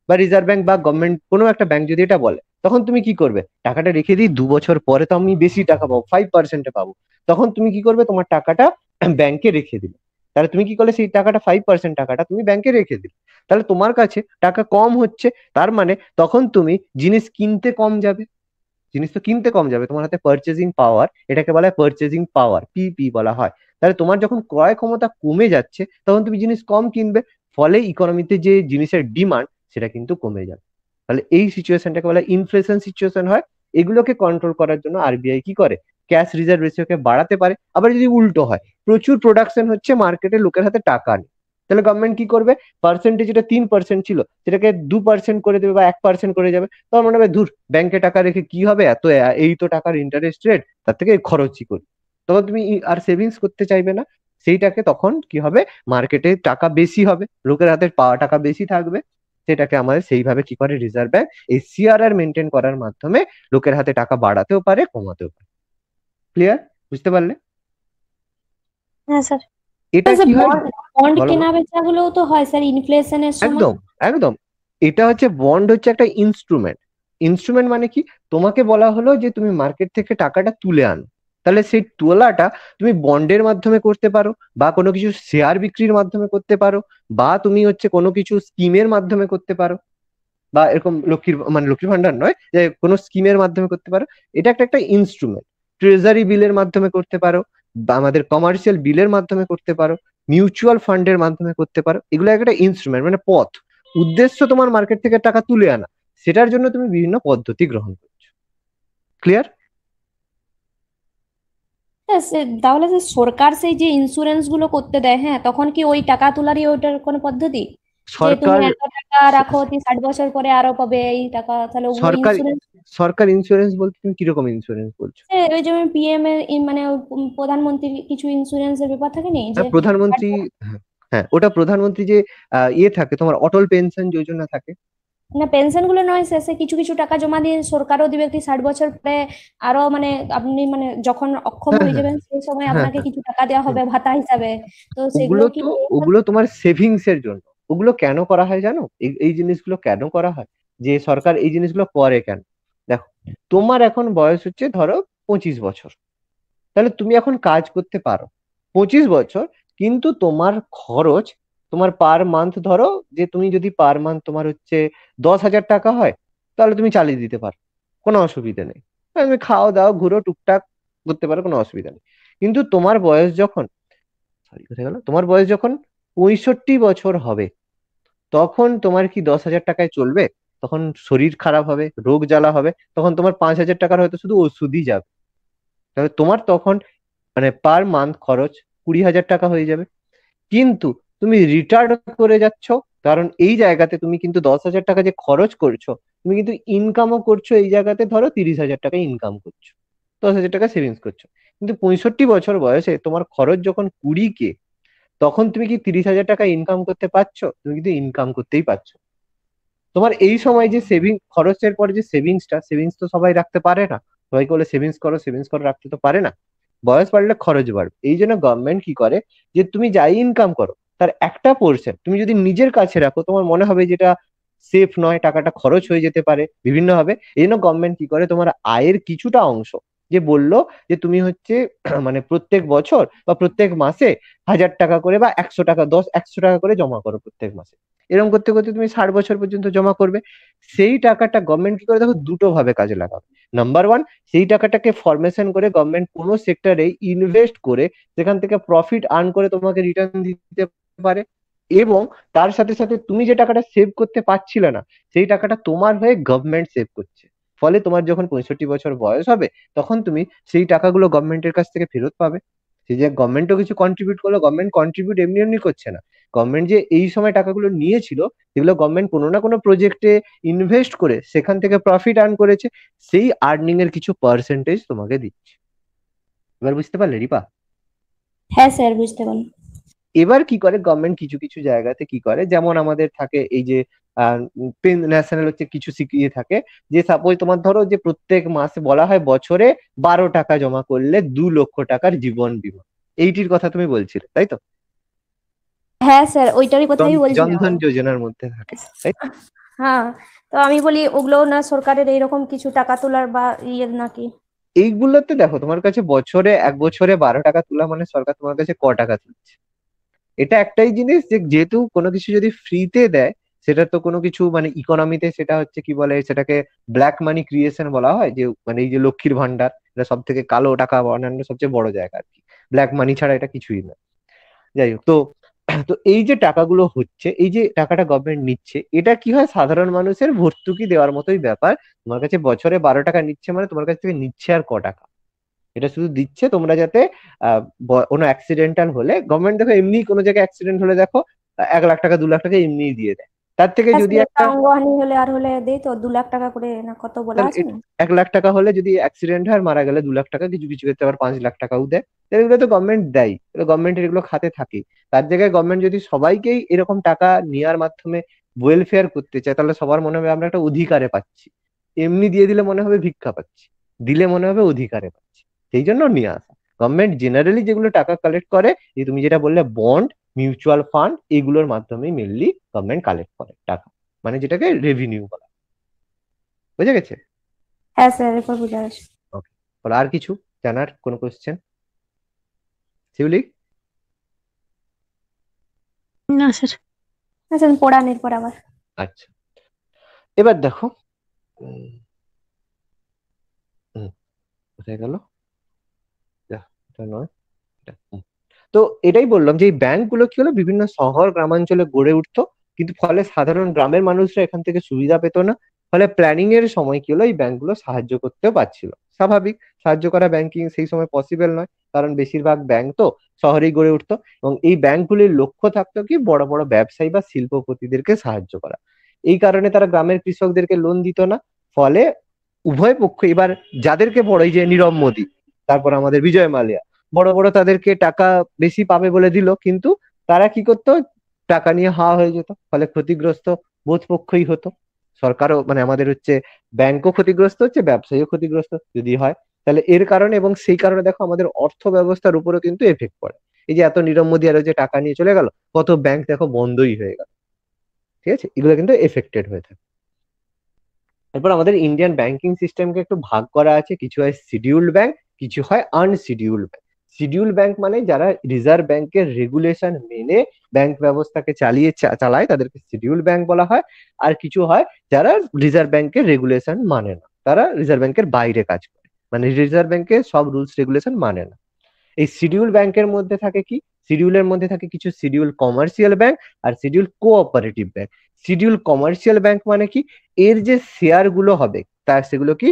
বা রিজার্ভ ব্যাংক বা গভর্নমেন্ট কোনো একটা ব্যাংক যদি এটা বলে, তখন তুমি কি করবে? টাকাটা রেখে দিই দু বছর পরে তো আমি বেশি টাকা পাবো ফাইভ পার্সেন্টে পাবো। তখন তুমি কি করবে? তোমার টাকাটা ব্যাংকে রেখে দিলে তাহলে তুমি কি করলে? সেই টাকাটা ফাইভ পার্সেন্ট টাকাটা তুমি ব্যাংকে রেখে দিলে। তাহলে তোমার কাছে টাকা কম হচ্ছে, তার মানে তখন তুমি জিনিস কিনতে কম যাবে। জিনিস তো কিনতে কম যাবে, তোমার হাতে পারচেজিং পাওয়ার এটাকে বলা হয় পারচেজিং পাওয়ার পিপি বলা হয়। তাহলে তোমার যখন ক্রয় ক্ষমতা কমে যাচ্ছে, তখন তুমি জিনিস কম কিনবে, ফলে ইকোনমিতে যে জিনিসের ডিমান্ড সেটা কিন্তু কমে যাবে। তাহলে এই সিচুয়েশনটাকে বলা ইনফ্লেশন সিচুয়েশন হয়। এগুলোকে কন্ট্রোল করার জন্য আরবিআই কি করে? ক্যাশ রিজার্ভ রেশিওকে বাড়াতে পারে। আবার যদি উল্টো হয়, প্রচুর প্রোডাকশন হচ্ছে মার্কেটে লোকের হাতে টাকা নেই। তাহলে গভর্নমেন্ট কি করবে? পার্সেন্টেজ যেটা তিন পার্সেন্ট ছিল। সেটাকে দু পার্সেন্ট করে দেবে বা এক পার্সেন্ট করে যাবে। তখন মনে হবে, ধুর ব্যাংকে টাকা রেখে কি হবে? এত, এই তো টাকার ইন্টারেস্ট রেট তার থেকে খরচই করি? তখন তুমি আর সেভিংস করতে চাইবে না। সেইটাকে তখন কি হবে? মার্কেটে টাকা বেশি হবে। লোকের হাতে পাওয়া টাকা বেশি থাকবে। সেটাকে আমাদের সেইভাবে কি করে? রিজার্ভ ব্যাংক এই সিআরআর মেনটেন করার মাধ্যমে লোকের হাতে টাকা বাড়াতেও পারে, কমাতেও পারে। ক্লিয়ার বুঝতে পারলে? হ্যাঁ স্যার এটা কি হয়? বন্ড কেনা বেচাগুলোও তো হয় স্যার ইনফ্লেশনের সময়। একদম একদম। এটা হচ্ছে বন্ড হচ্ছে একটা ইনস্ট্রুমেন্ট ইনস্ট্রুমেন্ট মানে কি? তোমাকে বলা হলো যে তুমি মার্কেট থেকে টাকাটা তুলে আনো। তাহলে সেই তোলাটা তুমি বন্ডের মাধ্যমে করতে পারো বা কোনো কিছু শেয়ার বিক্রির মাধ্যমে করতে পারো বা তুমি হচ্ছে কোনো কিছু স্কিমের মাধ্যমে করতে পারো। বা এরকম লক্ষ্মীর মানে লক্ষ্মীর ভান্ডার নয় যে কোনো স্কিমের মাধ্যমে করতে পারো। এটা একটা একটা ইনস্ট্রুমেন্ট ট্রেজারি বিলের মাধ্যমে করতে পারো। আমাদের কমার্শিয়াল বিলের মাধ্যমে করতে পারো মিউচুয়াল ফান্ডের মাধ্যমে করতে পারো, এগুলো একটা ইনস্ট্রুমেন্ট মানে পথ। উদ্দেশ্য তোমার মার্কেট থেকে টাকা তুলে আনা, সেটার জন্য তুমি বিভিন্ন পদ্ধতি গ্রহণ করছ। ক্লিয়ার তাহলে সরকার সেই যে ইন্স্যুরেন্সগুলো করতে দেয় হ্যাঁ তখন কি ওই টাকা তোলারই ওইটার কোনো পদ্ধতি? সরকার টাকা রাখো ষাট বছর পরে আরও পাবে এই টাকা তাহলে সরকার সরকার ইন্স্যুরেন্স বলতে তুমি কীরকম ইন্স্যুরেন্স বলছো? ওই যেমন পিএম এর মানে প্রধানমন্ত্রী কিছু ইন্স্যুরেন্সের ব্যাপার থাকে নি? যে প্রধানমন্ত্রী হ্যাঁ ওটা প্রধানমন্ত্রী যে ইয়ে থাকে তোমার অটল পেনশন যোজনা থাকে। না পেনশনগুলো নয় শেষে কিছু কিছু টাকা জমা দিয়ে সরকারও দিবে কি ষাট বছর পরে আরও মানে আপনি মানে যখন অক্ষম হয়ে যাবেন সেই সময় আপনাকে কিছু টাকা দেওয়া হবে ভাতা হিসাবে। তো সেগুলো কি ওগুলো তোমার সেভিংস এর জন্য। ওগুলো কেন করা হয় জানো? এই জিনিসগুলো কেন করা হয়? যে সরকার এই জিনিসগুলো করে কেন? দেখো, তোমার এখন বয়স হচ্ছে ধরো পঁচিশ বছর। তাহলে তুমি এখন কাজ করতে পারো। পঁচিশ বছর, কিন্তু তোমার খরচ, তোমার পার মান্থ ধরো, যে তুমি যদি পার মান্থ তোমার হচ্ছে দশ হাজার টাকা হয়, তাহলে তুমি চালিয়ে দিতে পারো। কোনো অসুবিধা নেই। তুমি খাও দাও, ঘুরো, টুকটাক করতে পারো, কোনো অসুবিধা নেই। কিন্তু তোমার বয়স যখন সরি কোথায় গেল? তোমার বয়স যখন পঁয়ষট্টি বছর হবে তখন তোমার কি দশ হাজার টাকায় চলবে? তখন শরীর খারাপ হবে, রোগ জ্বালা হবে, তখন তোমার পাঁচ হাজার টাকার হয়তো শুধু ওষুধই যাবে। তবে তোমার তখন মানে পার মান্থ খরচ কুড়ি হাজার টাকা হয়ে যাবে। কিন্তু তুমি রিটায়ার্ড করে যাচ্ছ, কারণ এই জায়গাতে তুমি কিন্তু দশ হাজার টাকা যে খরচ করছ, তুমি কিন্তু ইনকামও করছ এই জায়গাতে ধরো তিরিশ হাজার টাকা ইনকাম করছ, দশ হাজার টাকা সেভিংস করছ। কিন্তু পঁয়ষট্টি বছর বয়সে তোমার খরচ যখন কুড়ি কে তখন তুমি কি তিরিশ হাজার টাকা ইনকাম করতে পারছ? তুমি কিন্তু ইনকাম করতেই পারছ। তোমার এই সময় যে সেভিং খরচের পরে যে সেভিংসটা সেভিংস তো সবাই রাখতে পারে না। সবাইকে বলে সেভিংস করো সেভিংস করো, রাখতে তো পারে না। বয়স বাড়লে খরচ বাড়বে। এই জন্য গভর্নমেন্ট কি করে? যে তুমি যাই ইনকাম করো, তার একটা পোর্শন তুমি যদি নিজের কাছে রাখো, তোমার মনে হবে যেটা সেফ নয়, টাকাটা খরচ হয়ে যেতে পারে বিভিন্ন হবে এই জন্য গভর্নমেন্ট কি করে? তোমার আয়ের কিছুটা অংশ যে বলল যে তুমি হচ্ছে মানে প্রত্যেক বছর বা প্রত্যেক মাসে হাজার টাকা করে বা একশো টাকা, দশ, একশো টাকা করে জমা করো প্রত্যেক মাসে। এরকম করতে করতে তুমি ষাট বছর পর্যন্ত জমা করবে। সেই টাকাটা গভর্নমেন্ট কি করে? দেখো, দুটো ভাবে কাজে লাগাবে। নাম্বার ওয়ান সেই টাকাটাকে ফরমেশন করে গভর্নমেন্ট কোনো সেক্টরে ইনভেস্ট করে সেখান থেকে প্রফিট আর্ন করে তোমাকে রিটার্ন দিতে পারে। এবং তার সাথে সাথে তুমি যে টাকাটা সেভ করতে পারছিলে না, সেই টাকাটা তোমার হয়ে গভর্নমেন্ট সেভ করছে। ফলে তোমার যখন পঁয়ষট্টি বছর বয়স হবে, তখন তুমি সেই টাকাগুলো গভর্নমেন্টের কাছ থেকে ফেরত পাবে। সেই যে গভর্নমেন্টও কিছু কন্ট্রিবিউট করল গভর্নমেন্ট কন্ট্রিবিউট এমনি এমনি করছে না। গভর্নমেন্ট যে এই সময় টাকাগুলো নিয়েছিল, সেগুলো গভর্নমেন্ট কোনো না কোনো প্রজেক্টে ইনভেস্ট করে সেখান থেকে প্রফিট আর্ন করেছে, সেই আর্নিং এর কিছু পার্সেন্টেজ তোমাকে দিচ্ছে। এবার বুঝতে পারলে, রিপা? হ্যাঁ স্যার বুঝতে পারলাম। এবার কি করে? গভর্নমেন্ট কিছু কিছু জায়গাতে কি করে? যেমন আমাদের থাকে এই যে ন্যাশনাল হচ্ছে কিছু ইয়ে থাকে। যে সাপোজ তোমার ধরো যে প্রত্যেক মাসে বলা হয় বছরে বারো টাকা জমা করলে দু লক্ষ টাকার জীবন বীমা। এইটির কথা তুমি বলছিলে তাই তো? হ্যাঁ স্যার ওইটারই কথাই বলছি জনধন যোজনার মধ্যে থাকে হ্যাঁ তো আমি বলি ওগুলো না সরকারের এইরকম কিছু টাকা তোলার বা ইয়ে নাকি? এইগুলোতে দেখো তোমার কাছে বছরে এক বছরে বারো টাকা তোলা মানে সরকার তোমার কাছে ক টাকা তুলছে? এটা একটাই জিনিস যে যেহেতু কোনো কিছু যদি ফ্রিতে দেয়, সেটা তো কোনো কিছু মানে ইকোনমিতে সেটা হচ্ছে কি বলে, সেটাকে ব্ল্যাক মানি ক্রিয়েশন বলা হয়, যে মানে এই যে লক্ষ্মীর ভান্ডার এটা সব থেকে কালো টাকা অন্যান্য সবচেয়ে বড় জায়গা আর কি। ব্ল্যাক মানি ছাড়া এটা কিছুই না। যাই হোক, তো তো এই যে টাকাগুলো হচ্ছে, এই যে টাকাটা গভর্নমেন্ট নিচ্ছে, এটা কি হয় সাধারণ মানুষের ভর্তুকি দেওয়ার মতোই ব্যাপার? তোমার কাছে বছরে বারো টাকা নিচ্ছে মানে তোমার কাছ থেকে নিচ্ছে আর ক টাকা? এটা শুধু দিচ্ছে তোমরা যাতে কোনো অ্যাক্সিডেন্টাল হলে গভর্নমেন্ট দেখো এমনি কোনো জায়গায় অ্যাক্সিডেন্ট হলে দেখো এক লাখ টাকা দু লাখ টাকা এমনি দিয়ে দেয়। তার থেকে যদি একটা হলে আর হলে দেই তো দু লাখ টাকা করে না কত বলা আছে? এক লাখ টাকা হলে যদি অ্যাক্সিডেন্ট হয় মারা গেলে দু লাখ টাকা কিছু কিছু ক্ষেত্রে আবার পাঁচ লাখ টাকাও দেয়। এগুলো তো গভর্নমেন্ট দেয় গভর্নমেন্টের এগুলো খাতে থাকে। তার জায়গায় গভর্নমেন্ট যদি সবাইকেই এরকম টাকা নেওয়ার মাধ্যমে ওয়েলফেয়ার করতে চায় তাহলে সবার মনে হবে আমরা একটা অধিকারে পাচ্ছি। এমনি দিয়ে দিলে মনে হবে ভিক্ষা পাচ্ছি দিলে মনে হবে অধিকারে পাচ্ছি। সেই জন্য নিয়ে আসা। গভর্নমেন্ট জেনারেলি যেগুলো টাকা কালেক্ট করে যে তুমি যেটা বললে বন্ড মিউচুয়াল ফান্ড এগুলোর মাধ্যমে মেনলি গভর্নমেন্ট কালেক্ট করে টাকা। মানে যেটাকে রেভিনিউ বলা বুঝে গেছে? হ্যাঁ স্যার এরপর বুঝা গেছে ওকে আর কিছু জানার কোনো কোশ্চেন শিউলি? না স্যার আচ্ছা পড়ান এরপর আবার আচ্ছা। এবার দেখো কোথায় গেল? এটা। নয় তো এটাই বললাম যে এই ব্যাংকগুলো কি হলো? বিভিন্ন শহর গ্রামাঞ্চলে গড়ে উঠতো কিন্তু ফলে সাধারণ গ্রামের মানুষরা এখান থেকে সুবিধা পেত না। ফলে প্ল্যানিং এর সময় কি হলো? এই ব্যাংকগুলো সাহায্য করতেও পারছিল। স্বাভাবিক সাহায্য করা ব্যাংকিং সেই সময় পসিবল নয় কারণ বেশিরভাগ ব্যাংক তো শহরেই গড়ে উঠতো এবং এই ব্যাংকগুলির লক্ষ্য থাকতো কি? বড় বড় ব্যবসায়ী বা শিল্পপতিদেরকে সাহায্য করা। এই কারণে তারা গ্রামের কৃষকদেরকে লোন দিত না। ফলে উভয় পক্ষ এবার যাদেরকে বড় এই যে নীরব মোদী তারপর আমাদের বিজয় মালিয়া বড় বড় তাদেরকে টাকা বেশি পাবে বলে দিল, কিন্তু তারা কি করতো? টাকা নিয়ে হাওয়া হয়ে যেত, ফলে ক্ষতিগ্রস্ত বোধ পক্ষই হতো। সরকারও মানে আমাদের হচ্ছে ব্যাংকও ক্ষতিগ্রস্ত হচ্ছে, ব্যবসায়ীও ক্ষতিগ্রস্ত যদি হয়। তাহলে এর কারণে এবং সেই কারণে দেখো আমাদের অর্থ ব্যবস্থার উপরেও কিন্তু এফেক্ট পড়ে। এই যে এত নীরব মোদী আরও যে টাকা নিয়ে চলে গেল, কত ব্যাংক দেখো বন্ধই হয়ে গেল। ঠিক আছে? এগুলো কিন্তু এফেক্টেড হয়ে থাকে। তারপর আমাদের ইন্ডিয়ান ব্যাংকিং সিস্টেমকে একটু ভাগ করা আছে। কিছু হয় শিডিউল্ড ব্যাংক কিছু হয় আনশিডিউল্ড ব্যাংক শিডিউল ব্যাংক মানে যারা রিজার্ভ ব্যাংকের রেগুলেশন মেনে ব্যাংক ব্যবস্থাকে চালিয়ে চালায় তাদেরকে শিডিউল ব্যাংক বলা হয়। আর কিছু হয় যারা রিজার্ভ ব্যাংকের রেগুলেশন মানে না। তারা রিজার্ভ ব্যাংকের বাইরে কাজ করে। মানে রিজার্ভ ব্যাংকের সব রুলস রেগুলেশন মানে না। এই শিডিউল ব্যাংকের মধ্যে থাকে কি? শিডিউলের মধ্যে থাকে কিছু শিডিউল কমার্শিয়াল ব্যাংক আর schedule cooperative bank schedule commercial bank মানে কি? এর যে শেয়ারগুলো হবে তা সেগুলো কি?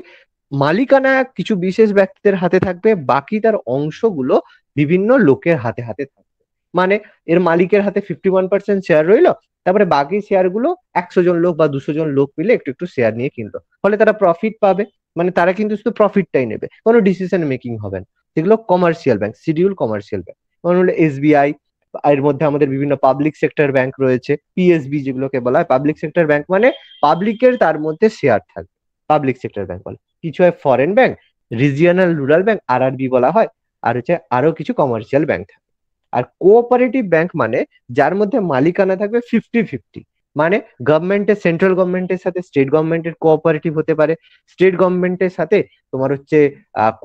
মালিকানা কিছু বিশেষ ব্যক্তিদের হাতে থাকবে, বাকি তার অংশগুলো বিভিন্ন লোকের হাতে হাতে থাকবে। মানে এর মালিকের হাতে ফিফটি ওয়ান পার্সেন্ট শেয়ার রইল, তারপরে বাকি শেয়ারগুলো একশো জন লোক বা দুশো জন লোক মিলে একটু একটু শেয়ার নিয়ে কিনলো। ফলে তারা প্রফিট পাবে। মানে তারা কিন্তু শুধু প্রফিটটাই নেবে। কোনো ডিসিশন মেকিং হবে না। সেগুলো commercial bank schedule commercial bank যেমন হলো এসবিআই এর মধ্যে আমাদের বিভিন্ন পাবলিক সেক্টর ব্যাংক রয়েছে। পিএসবি যেগুলোকে বলা হয়। পাবলিক সেক্টর ব্যাংক মানে পাবলিকের তার মধ্যে শেয়ার থাকবে। পাবলিক সেক্টর ব্যাংক বলে। কিছু হয় foreign bank regional rural bank আর বলা হয়, আর হচ্ছে আরও কিছু কমার্শিয়াল ব্যাংক থাকে। আর কোঅপারেটিভ ব্যাংক মানে যার মধ্যে মালিকানা থাকবে ফিফটি ফিফটি মানে গভর্নমেন্টের সেন্ট্রাল গভর্নমেন্টের সাথে স্টেট গভর্নমেন্টের কোঅপারেটিভ হতে পারে। স্টেট গভর্নমেন্টের সাথে তোমার হচ্ছে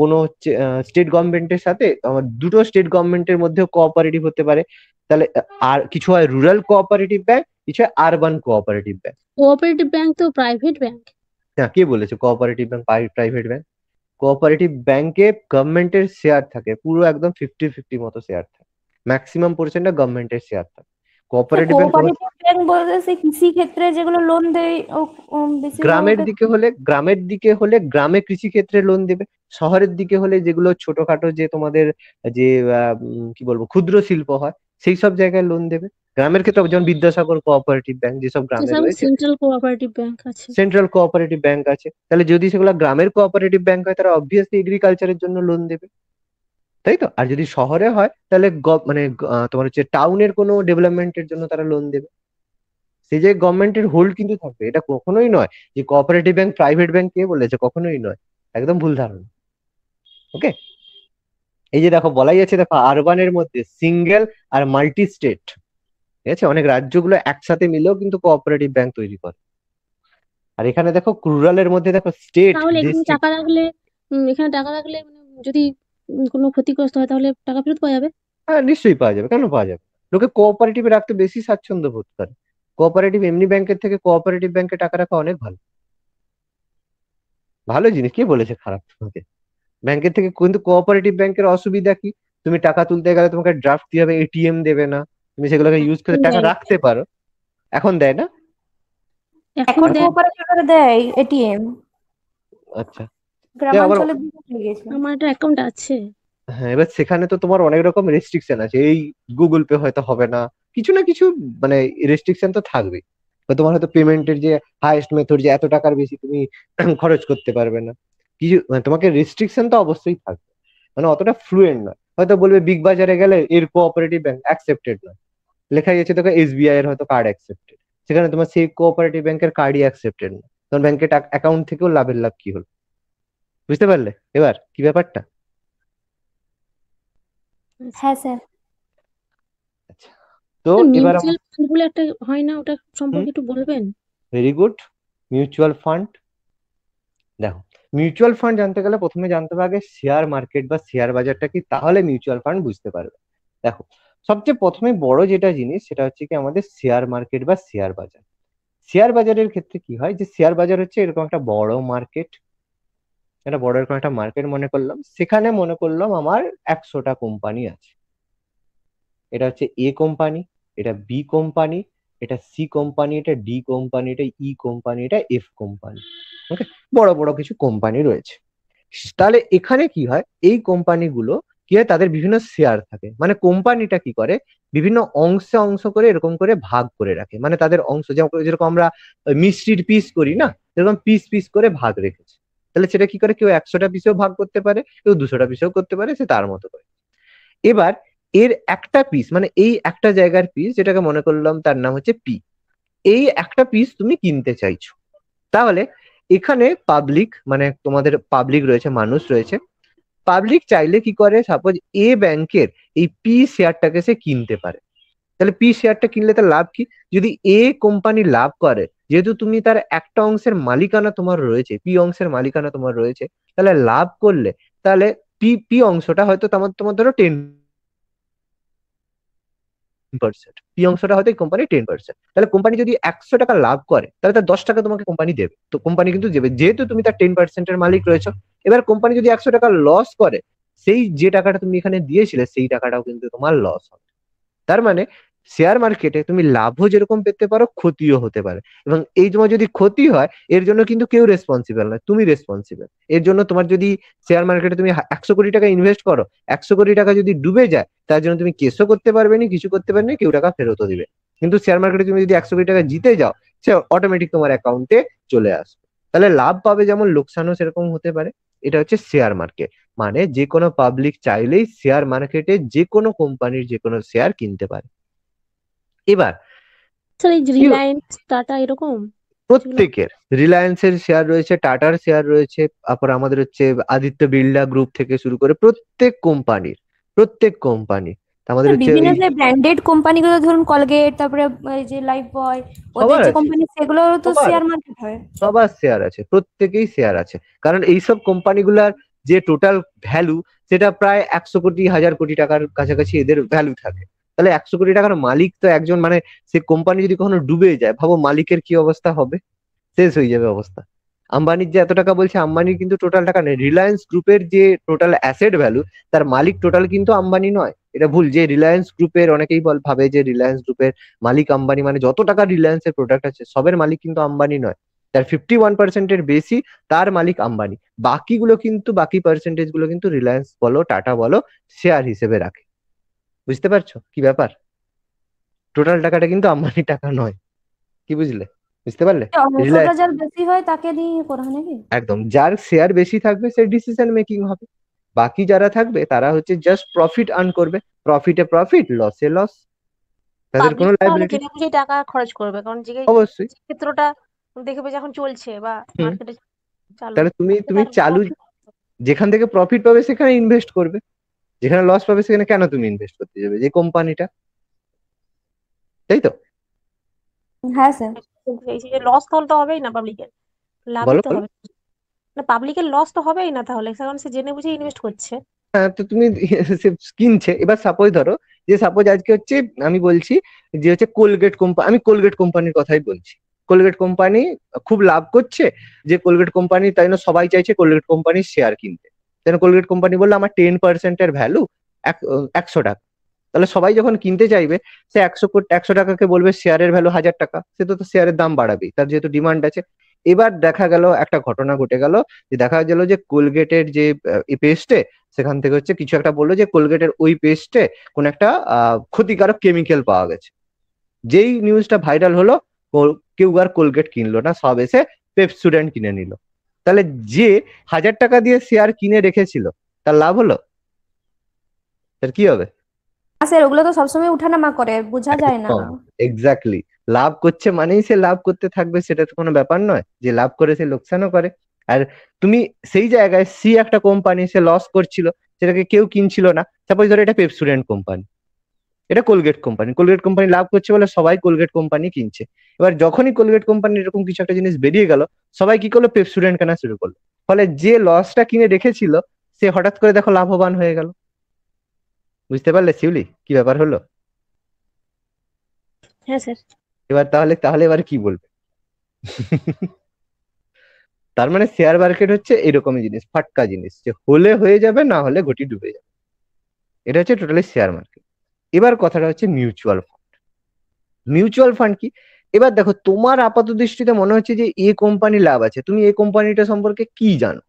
কোনো হচ্ছে স্টেট গভর্নমেন্টের সাথে তোমার দুটো স্টেট গভর্নমেন্টের মধ্যেও কোঅপারেটিভ হতে পারে। তাহলে আর কিছু হয় রুরাল কোঅপারেটিভ ব্যাংক কিছু হয় urban cooperative bank cooperative bank তো প্রাইভেট ব্যাংক না কে বলেছে? Cooperative bank private bank cooperative ব্যাংকে গভর্নমেন্টের শেয়ার থাকে পুরো একদম ফিফটি ফিফটি মতো শেয়ার থাকে। ম্যাক্সিমাম পোর্শনটা গভর্নমেন্টের শেয়ার থাকে। কোঅপারেটিভ ব্যাংক কোঅপারেটিভ বলতে সেই কৃষি ক্ষেত্রে যেগুলো লোন দেয় গ্রামের দিকে হলে গ্রামের দিকে হলে গ্রামে কৃষি ক্ষেত্রে লোন দেবে। শহরের দিকে হলে যেগুলো ছোটখাটো যে তোমাদের যে কি বলব ক্ষুদ্র শিল্প হয় সেই সব জায়গায় লোন দেবে। গ্রামের ক্ষেত্রে যেমন বিদ্যাসাগর কোঅপারেটিভ ব্যাংক যেসব গ্রামে যেসব রয়েছে সেন্ট্রাল কোঅপারেটিভ ব্যাংক আছে। সেন্ট্রাল কোঅপারেটিভ ব্যাংক আছে। তাহলে যদি সেগুলো গ্রামের কোঅপারেটিভ ব্যাংক হয় তারা অবভিয়াসলি এগ্রিকালচারের জন্য লোন দেবে। তাই তো? আর যদি শহরে হয় তাহলে গ- মানে তোমার হচ্ছে টাউনের কোনো ডেভেলপমেন্টের জন্য তারা লোন দেবে। সেই যে গভর্নমেন্টের হোল্ড কিন্তু থাকবে। এটা কখনোই নয় যে কোঅপারেটিভ ব্যাংক প্রাইভেট ব্যাংক কে বলেছে কখনোই নয়। একদম ভুল ধারণা। ওকে এই যে দেখো বলাই আছে দেখো আরবানের মধ্যে সিঙ্গেল আর মাল্টি স্টেট ঠিক আছে? অনেক রাজ্যগুলো একসাথে মিলেও কিন্তু কোঅপারেটিভ ব্যাংক তৈরি করে। আর এখানে দেখো রুরালের মধ্যে দেখো স্টেট তাহলে এখানে টাকা রাখলে এখানে টাকা রাখলে যদি কোনো ক্ষতিগ্রস্ত হয় তাহলে টাকা ফেরত পাওয়া যাবে? হ্যাঁ নিশ্চয়ই পাওয়া যাবে। কেন পাওয়া যাবে? লোকে কোঅপারেটিভে রাখতে বেশি স্বাচ্ছন্দ্য বোধ করে। কোঅপারেটিভ এমনি ব্যাংকের থেকে কোঅপারেটিভ ব্যাংকে টাকা রাখা অনেক ভালো। ভালো জিনিস কে বলেছে খারাপ তোমাকে? ব্যাংকের থেকে কিন্তু কোঅপারেটিভ ব্যাংকের অসুবিধা কি? তুমি টাকা তুলতে গেলে তোমাকে ড্রাফট দিতে হবে? এটিএম দেবে না। তুমি সেগুলোকে ইউজ করে টাকা রাখতে পারো। এখন দেয় না? এখন এখন দেয়। এটিএম আচ্ছা। হয়ে আমার একটা অ্যাকাউন্ট আছে। হ্যাঁ এবার সেখানে তো তোমার অনেক রকম রেস্ট্রিকশন আছে। এই গুগল পে হয়তো হবে না। কিছু না কিছু মানে রেস্ট্রিকশন তো থাকবেই বা তোমার হয়তো পেমেন্টের যে হাইয়েস্ট মেথড যে এত টাকার বেশি তুমি খরচ করতে পারবে না। কিছু মানে তোমাকে রেস্ট্রিকশন তো অবশ্যই থাকবে। মানে অতটা ফ্লুয়েন্ট নয়। হয়তো বলবে বিগ বাজারে গেলে এর কোঅপারেটিভ ব্যাংক অ্যাকসেপ্টেড নয়। লেখাই আছে দেখো এসবিআই এর হয়তো কার্ড অ্যাকসেপ্টেড সেখানে তোমার সেই কোঅপারেটিভ ব্যাংকের কার্ডই অ্যাকসেপ্টেড না। তোমার ব্যাংকের অ্যাকাউন্ট থেকেও লাভের লাভ কি হলো? বুঝতে পারলে? এবার কি ব্যাপারটা? হ্যাঁ স্যার। তো এবার বলে একটা হয় না? ওটা সম্পর্কে একটু বলবেন? ভেরি গুড মিউচুয়াল ফান্ড দেখো মিউচুয়াল ফান্ড জানতে গেলে প্রথমে জানতে হবে আগে শেয়ার মার্কেট বা শেয়ার বাজারটা কি? তাহলে মিউচুয়াল ফান্ড বুঝতে পারবে। দেখো সবচেয়ে প্রথমে বড় যেটা জিনিস, সেটা হচ্ছে কি আমাদের শেয়ার মার্কেট বা শেয়ার বাজার। শেয়ার বাজারের ক্ষেত্রে কি হয় যে শেয়ার বাজার হচ্ছে এরকম একটা বড় মার্কেট একটা বড় এরকম একটা মার্কেট মনে করলাম। সেখানে মনে করলাম আমার একশোটা কোম্পানি আছে। এটা হচ্ছে এ কোম্পানি এটা বি কোম্পানি এটা সি কোম্পানি এটা ডি কোম্পানি এটা ই কোম্পানি এটা এফ কোম্পানি ওকে বড় বড় কিছু কোম্পানি রয়েছে। তাহলে এখানে কি হয়? এই কোম্পানিগুলো কি হয় তাদের বিভিন্ন শেয়ার থাকে। মানে কোম্পানিটা কি করে? বিভিন্ন অংশে অংশ করে এরকম করে ভাগ করে রাখে। মানে তাদের অংশ যেরকম আমরা মিষ্টির পিস করি না? এরকম পিস পিস করে ভাগ রেখেছে। তাহলে সেটা কি করে? কেউ একশোটা পিসেও ভাগ করতে পারে, কেউ দুশোটা পিসেও করতে পারে, সে তার মতো করে। এবার এর একটা পিস মানে এই একটা জায়গার পিস যেটাকে মনে করলাম তার নাম হচ্ছে পি এই একটা পিস তুমি কিনতে চাইছো। তাহলে এখানে পাবলিক মানে তোমাদের পাবলিক রয়েছে, মানুষ রয়েছে পাবলিক চাইলে কি করে? সাপোজ এ ব্যাংকের এই পি শেয়ারটাকে সে কিনতে পারে। তাহলে পি শেয়ারটা কিনলে তার লাভ কি? যদি এ কোম্পানি লাভ করে, যেহেতু তুমি তার একটা অংশের মালিকানা তোমার রয়েছে পি অংশের মালিকানা তোমার রয়েছে, তাহলে লাভ করলে তাহলে পি পি অংশটা হয়তো তোমার তোমার ধরো টেন পার্সেন্ট পি অংশটা হয়তো কোম্পানি টেন পার্সেন্ট তাহলে কোম্পানি যদি একশো টাকা লাভ করে, তাহলে তার দশ টাকা তোমাকে কোম্পানি দেবে। তো কোম্পানি কিন্তু দেবে। যেহেতু তুমি তার টেন পার্সেন্টের মালিক রয়েছো এবার কোম্পানি যদি একশো টাকা লস করে, সেই যে টাকাটা তুমি এখানে দিয়েছিলে, সেই টাকাটাও কিন্তু তোমার লস হবে। তার মানে শেয়ার মার্কেটে তুমি লাভও যেরকম পেতে পারো, ক্ষতিও হতে পারে। এবং এই তোমার যদি ক্ষতি হয়, এর জন্য কিন্তু কেউ রেসপন্সিবল নয়, তুমি রেসপন্সিবল এর জন্য তোমার যদি শেয়ার মার্কেটে তুমি একশো কোটি টাকা ইনভেস্ট করো, একশো কোটি টাকা যদি ডুবে যায়, তার জন্য তুমি কেসও করতে পারবে না, কিছু করতে পারবে না, কেউ টাকা ফেরতও দিবে। কিন্তু শেয়ার মার্কেটে তুমি যদি একশো কোটি টাকা জিতে যাও, সে অটোমেটিক তোমার অ্যাকাউন্টে চলে আসবে। তাহলে লাভ পাবে যেমন, লোকসানও সেরকম হতে পারে। এটা হচ্ছে শেয়ার মার্কেট মানে যে কোনো পাবলিক চাইলেই শেয়ার মার্কেটে যে কোনো কোম্পানির যে কোনো শেয়ার কিনতে পারে। এবার স্যার এই রিলায়েন্স টাটা এরকম? প্রত্যেকের রিলায়েন্সের শেয়ার রয়েছে টাটার শেয়ার রয়েছে তারপর আমাদের হচ্ছে আদিত্য বিড়লা গ্রুপ থেকে শুরু করে প্রত্যেক কোম্পানির প্রত্যেক কোম্পানি আমাদের হচ্ছে বিভিন্ন যে ব্র্যান্ডেড কোম্পানিগুলো ধরুন কলগেট তারপরে যে লাইফ বয় ওদের যে কোম্পানি সেগুলো তো শেয়ার মার্কেট হয়। সবার শেয়ার আছে প্রত্যেকেই শেয়ার আছে। কারণ এইসব কোম্পানিগুলার যে টোটাল ভ্যালু সেটা প্রায় একশো কোটি হাজার কোটি টাকার কাছাকাছি এদের ভ্যালু থাকে। তাহলে একশো কোটি টাকার মালিক তো একজন মানে সে কোম্পানি যদি কখনো ডুবে যায় ভাবো মালিকের কি অবস্থা হবে? শেষ হয়ে যাবে অবস্থা। আম্বানির যে এত টাকা বলছে আম্বানির কিন্তু টোটাল টাকা নেই। রিলায়েন্স গ্রুপের যে টোটাল অ্যাসেট ভ্যালু তার মালিক টোটাল কিন্তু আম্বানি নয়। এটা ভুল যে রিলায়েন্স গ্রুপের অনেকেই বল ভাবে যে রিলায়েন্স গ্রুপের মালিক আম্বানি মানে যত টাকা রিলায়েন্সের প্রোডাক্ট আছে সবের মালিক কিন্তু আম্বানি নয়। তার ফিফটি ওয়ান পার্সেন্টের বেশি তার মালিক আম্বানি। বাকিগুলো কিন্তু বাকি পার্সেন্টেজগুলো কিন্তু রিলায়েন্স বলো টাটা বলো শেয়ার হিসেবে রাখে। বুঝতে পারছ? কি ব্যাপার? টোটাল টাকাটা কিন্তু আম্বানির টাকা নয়। কি বুঝলে? বুঝতে পারলে? যার বেশি হয় তাকে দিয়ে করা নাকি? একদম। যার শেয়ার বেশি থাকবে সে ডিসিশন মেকিং হবে। বাকি যারা থাকবে তারা হচ্ছে জাস্ট প্রফিট আর্ন করবে। প্রফিটে প্রফিট লসে লস তাদের কোনো লাইবিলিটি টাকা খরচ করবে কারণ যে অবশ্যই। ক্ষেত্রটা দেখবে যে এখন চলছে বা মার্কেটে চালু তাহলে তুমি তুমি চালু যেখান থেকে প্রফিট পাবে সেখানে ইনভেস্ট করবে। যেখানে লস পাবে সেখানে কেন তুমি ইনভেস্ট করতে যাবে? যে কোম্পানিটা তাই তো? হ্যাঁ স্যার লস তাহলে তো হবেই না পাবলিকের বলো, তো হবে। না পাবলিকের লস তো হবেই না তাহলে, কারণ সে জেনে বুঝে ইনভেস্ট করছে। হ্যাঁ তো তুমি কিনছে। এবার সাপোজ ধরো যে সাপোজ আজকে হচ্ছে আমি বলছি যে হচ্ছে কোলগেট কোম্পানি আমি কোলগেট কোম্পানির কথাই বলছি। কোলগেট কোম্পানি খুব লাভ করছে যে কোলগেট কোম্পানি তাই জন্য সবাই চাইছে কোলগেট কোম্পানির শেয়ার কিনতে। তাই কোলগেট কোম্পানি বলল, আমার টেন পার্সেন্টের ভ্যালু একশো টাকা। তাহলে সবাই যখন কিনতে চাইবে, সে একশো একশো টাকাকে বলবে শেয়ারের ভ্যালু হাজার টাকা। সে তো শেয়ারের দাম বাড়াবেই। তার যেহেতু ডিমান্ড আছে এবার দেখা গেল একটা ঘটনা ঘটে গেল যে দেখা গেল যে কোলগেটের যে পেস্টে সেখান থেকে হচ্ছে কিছু একটা বলল যে কোলগেটের ওই পেস্টে কোন একটা আহ, ক্ষতিকারক কেমিক্যাল পাওয়া গেছে। যেই নিউজটা ভাইরাল হলো কেউ আর কোলগেট কিনলো না সব এসে পেপসুডেন্ট কিনে নিল। তাহলে যে হাজার টাকা দিয়ে শেয়ার কিনে রেখেছিল তার লাভ হলো? তার কি হবে? স্যার ওগুলো তো সবসময় উঠানামা করে বোঝা যায় না। এক্স্যাক্টলি লাভ করছে মানেই সে লাভ করতে থাকবে, সেটা তো কোনো ব্যাপার নয়। যে লাভ করে সে লোকসানও করে। আর তুমি সেই জায়গায় সি একটা কোম্পানি সে লস করছিল, সেটাকে কেউ কিনছিল না। সাপোজ ধরো এটা পেপসুডেন্ট কোম্পানি এটা কোলগেট কোম্পানি কোলগেট কোম্পানি লাভ করছে বলে সবাই কোলগেট কোম্পানি কিনছে। এবার যখনই কোলগেট কোম্পানি এরকম কিছু একটা জিনিস বেরিয়ে গেল, সবাই কি করল? পেপসুডেন্ট কেনা শুরু করল। ফলে যে লসটা কিনে রেখেছিল, সে হঠাৎ করে দেখো লাভবান হয়ে গেল। বুঝতে পারলে শিউলি? কি ব্যাপার হলো? হ্যাঁ স্যার। এবার তাহলে তাহলে এবার কি বলবে? তার মানে শেয়ার মার্কেট হচ্ছে এরকমই জিনিস, ফাটকা জিনিস। যে হলে হয়ে যাবে, না হলে ঘটি ডুবে যাবে। এটা হচ্ছে টোটালি শেয়ার মার্কেট এবার কথাটা হচ্ছে মিউচুয়াল ফান্ড মিউচুয়াল ফান্ড কি? এবার দেখো, তোমার আপাত দৃষ্টিতে মনে হচ্ছে যে এ কোম্পানি লাভ আছে। তুমি এই কোম্পানিটা সম্পর্কে কি জানো?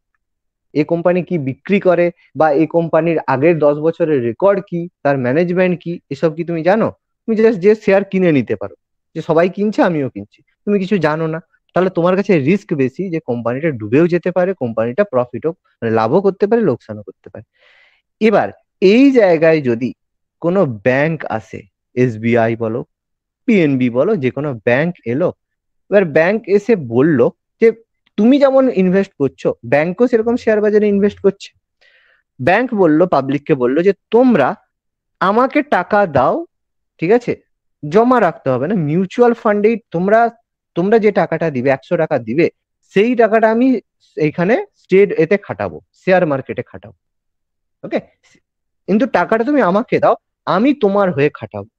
এ কোম্পানি কি বিক্রি করে? বা এই কোম্পানির আগের দশ বছরের রেকর্ড কি? তার ম্যানেজমেন্ট কি? এসব কি তুমি জানো? তুমি জাস্ট যে শেয়ার কিনে নিতে পারো। যে সবাই কিনছে, আমিও কিনছি। তুমি কিছু জানো না? তাহলে তোমার কাছে রিস্ক বেশি যে কোম্পানিটা ডুবেও যেতে পারে কোম্পানিটা প্রফিটও মানে লাভও করতে পারে, লোকসানও করতে পারে। এবার, এই জায়গায় যদি কোনো ব্যাংক আসে এসবিআই বলো পিএনবি বলো, যে কোনো ব্যাংক এলো, এবার ব্যাংক এসে বলল যে, তুমি যেমন ইনভেস্ট করছ ব্যাংকও সেরকম শেয়ার বাজারে ইনভেস্ট করছে। ব্যাংক বলল পাবলিককে বলল যে, তোমরা আমাকে টাকা দাও, ঠিক আছে? জমা রাখতে হবে না। মিউচুয়াল ফান্ডেই তোমরা তোমরা যে টাকাটা দিবে, একশো টাকা দিবে, সেই টাকাটা আমি এইখানে স্টেট এতে খাটাবো শেয়ার মার্কেটে খাটাবো। ওকে কিন্তু টাকাটা তুমি আমাকে দাও, আমি তোমার হয়ে খাটাবো।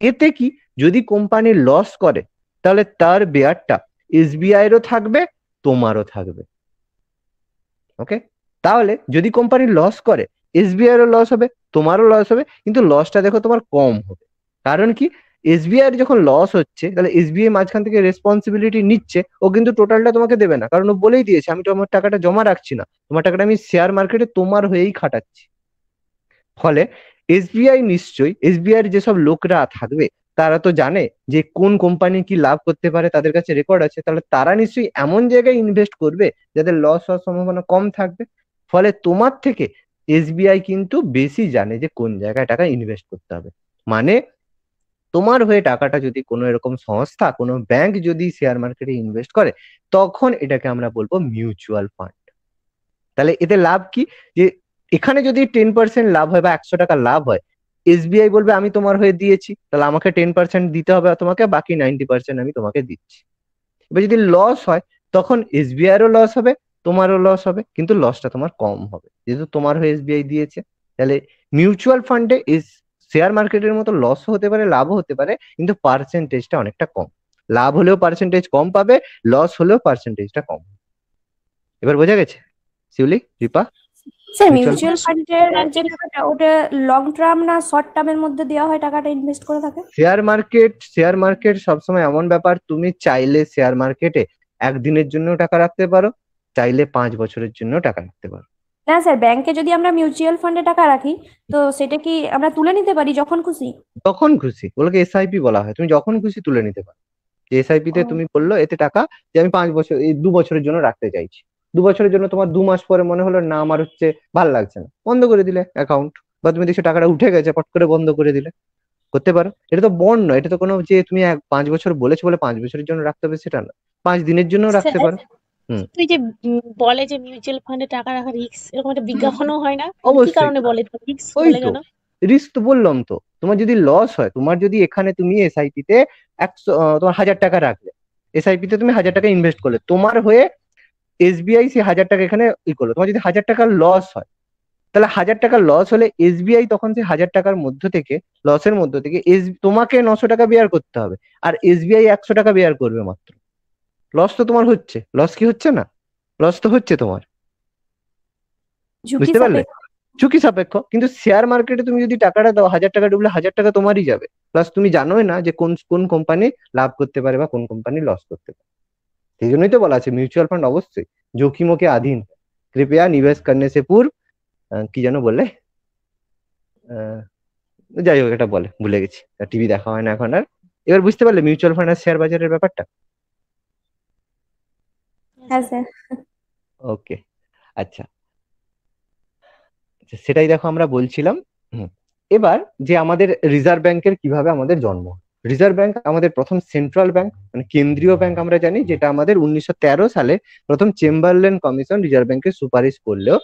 এতে কি? যদি কোম্পানি লস করে, তাহলে তার বেয়ারটা এসবিআই এরও থাকবে, তোমারও থাকবে। ওকে তাহলে যদি কোম্পানি লস করে এসবিআই এরও লস হবে, তোমারও লস হবে, কিন্তু লসটা দেখো তোমার কম হবে। কারণ কি? এসবিআই যখন লস হচ্ছে, তাহলে এসবিআই মাঝখান থেকে রেসপন্সিবিলিটি নিচ্ছে, ও কিন্তু টোটালটা তোমাকে দেবে না। কারণ ও বলেই দিয়েছে, আমি তোমার টাকাটা জমা রাখছি না। তোমার টাকাটা আমি শেয়ার মার্কেটে তোমার হয়েই খাটাচ্ছি। ফলে এসবিআই নিশ্চয়ই এসবিআই এর যেসব লোকরা থাকবে, তারা তো জানে যে কোন কোম্পানি কি লাভ করতে পারে, তাদের কাছে রেকর্ড আছে। তাহলে তারা নিশ্চয়ই এমন জায়গায় ইনভেস্ট করবে যাদের লস হওয়ার সম্ভাবনা কম থাকবে। ফলে তোমার থেকে এসবিআই কিন্তু বেশি জানে যে কোন জায়গায় টাকা ইনভেস্ট করতে হবে। মানে তোমার হয়ে টাকাটা যদি কোনো এরকম সংস্থা, কোনো ব্যাংক যদি শেয়ার মার্কেটে ইনভেস্ট করে, তখন এটাকে আমরা বলব মিউচুয়াল ফান্ড তাহলে এতে লাভ কি? যে এখানে যদি টেন পার্সেন্ট লাভ হয় বা একশো টাকা লাভ হয় এসবিআই বলবে, আমি তোমার হয়ে দিয়েছি। তাহলে আমাকে টেন পার্সেন্ট দিতে হবে তোমাকে, বাকি নাইনটি পার্সেন্ট আমি তোমাকে দিচ্ছি। এবার যদি লস হয়, তখন এসবিআই এরও লস হবে, তোমারও লস হবে, কিন্তু লসটা তোমার কম হবে। যেহেতু তোমার হয়ে এসবিআই দিয়েছে, তাহলে মিউচুয়াল ফান্ডে শেয়ার মার্কেটের মতো লস হতে পারে লাভও হতে পারে কিন্তু পার্সেন্টেজটা অনেকটা কম। লাভ হলেও পার্সেন্টেজ কম পাবে লস হলেও পার্সেন্টেজটা কম। এবার বোঝা গেছে? শিউলি রিপা? স্যার মিউচুয়াল ফান্ডের যে টাকাটা ওটা লং টার্ম না শর্ট টার্মের মধ্যে দেওয়া হয় টাকাটা ইনভেস্ট করে থাকে? শেয়ার মার্কেট শেয়ার মার্কেট সবসময় এমন ব্যাপার তুমি চাইলে শেয়ার মার্কেটে একদিনের জন্য টাকা রাখতে পারো চাইলে পাঁচ বছরের জন্য টাকা রাখতে পারো। না স্যার ব্যাংকে যদি আমরা মিউচুয়াল ফান্ডে টাকা রাখি তো সেটা কি আমরা তুলে নিতে পারি যখন খুশি? যখন খুশি। ওগুলোকে এসআইপি বলা হয়। তুমি যখন খুশি তুলে নিতে পারো। যে এসআইপি তে তুমি বলল এতে টাকা যে আমি পাঁচ বছর এই দু বছরের জন্য রাখতে চাইছি। দু বছরের জন্য তোমার দু মাস পরে মনে হলো না আমার হচ্ছে ভালো লাগছে না। বন্ধ করে দিলে অ্যাকাউন্ট বা তুমি দেখছ টাকাটা উঠে গেছে পট করে বন্ধ করে দিলে। করতে পারো। এটা তো বন্ড নয়। এটা তো কোনো যে তুমি এক পাঁচ বছর বলেছ বলে পাঁচ বছরের জন্য রাখতে হবে সেটা না পাঁচ দিনের জন্য রাখতে পারো। তুই যে বলে যে মিউচুয়াল ফান্ডে টাকা রাখা রিস্ক এরকম একটা বিজ্ঞাপনও হয় না? কি। কারণে বলে রিস্ক বলে কেন? রিস্ক তো বললাম তো। তোমার যদি লস হয় তোমার যদি এখানে তুমি এসআইপি তে একশো তোমার হাজার টাকা রাখলে এসআইপি তে তুমি হাজার টাকা ইনভেস্ট করলে তোমার হয়ে এসবিআই সেই হাজার টাকা এখানে ই করল। তোমার যদি হাজার টাকার লস হয় তাহলে হাজার টাকার লস হলে এসবিআই তখন সেই হাজার টাকার মধ্য থেকে লসের মধ্য থেকে তোমাকে নশো টাকা বেয়ার করতে হবে। আর এসবিআই একশো টাকা বেয়ার করবে মাত্র। লস তো তোমার হচ্ছে লস কি হচ্ছে না লস তো হচ্ছে তোমার ঝুঁকি বুঝতে পারলে? সাপেক্ষ ঝুঁকি সাপেক্ষ কিন্তু শেয়ার মার্কেটে তুমি যদি টাকাটা দাও হাজার টাকা ডুবলে হাজার টাকা তোমারই যাবে প্লাস তুমি জানোই না যে কোন কোন কোম্পানি লাভ করতে পারে বা কোন কোম্পানি লস করতে পারে সেই জন্যই তো বলা আছে মিউচুয়াল ফান্ড অবশ্যই जोखिमों के अधीन है। कृपया निवेश करने से पूर्व আহ, কি যেন বললে আহ, যাই হোক এটা বলে ভুলে গেছি টিভি দেখা হয় না এখন আর এবার বুঝতে পারলে মিউচুয়াল ফান্ড আর শেয়ার বাজারের ব্যাপারটা ওকে আচ্ছা। আচ্ছা, সেটাই দেখো আমরা বলছিলাম। এবার যে আমাদের রিজার্ভ ব্যাংকের কীভাবে আমাদের জন্ম রিজার্ভ ব্যাংক আমাদের প্রথম সেন্ট্রাল ব্যাংক মানে কেন্দ্রীয় ব্যাংক আমরা জানি যেটা আমাদের উনিশশো তেরো সালে প্রথম চেম্বারলেন কমিশন রিজার্ভ ব্যাংকের সুপারিশ করলেও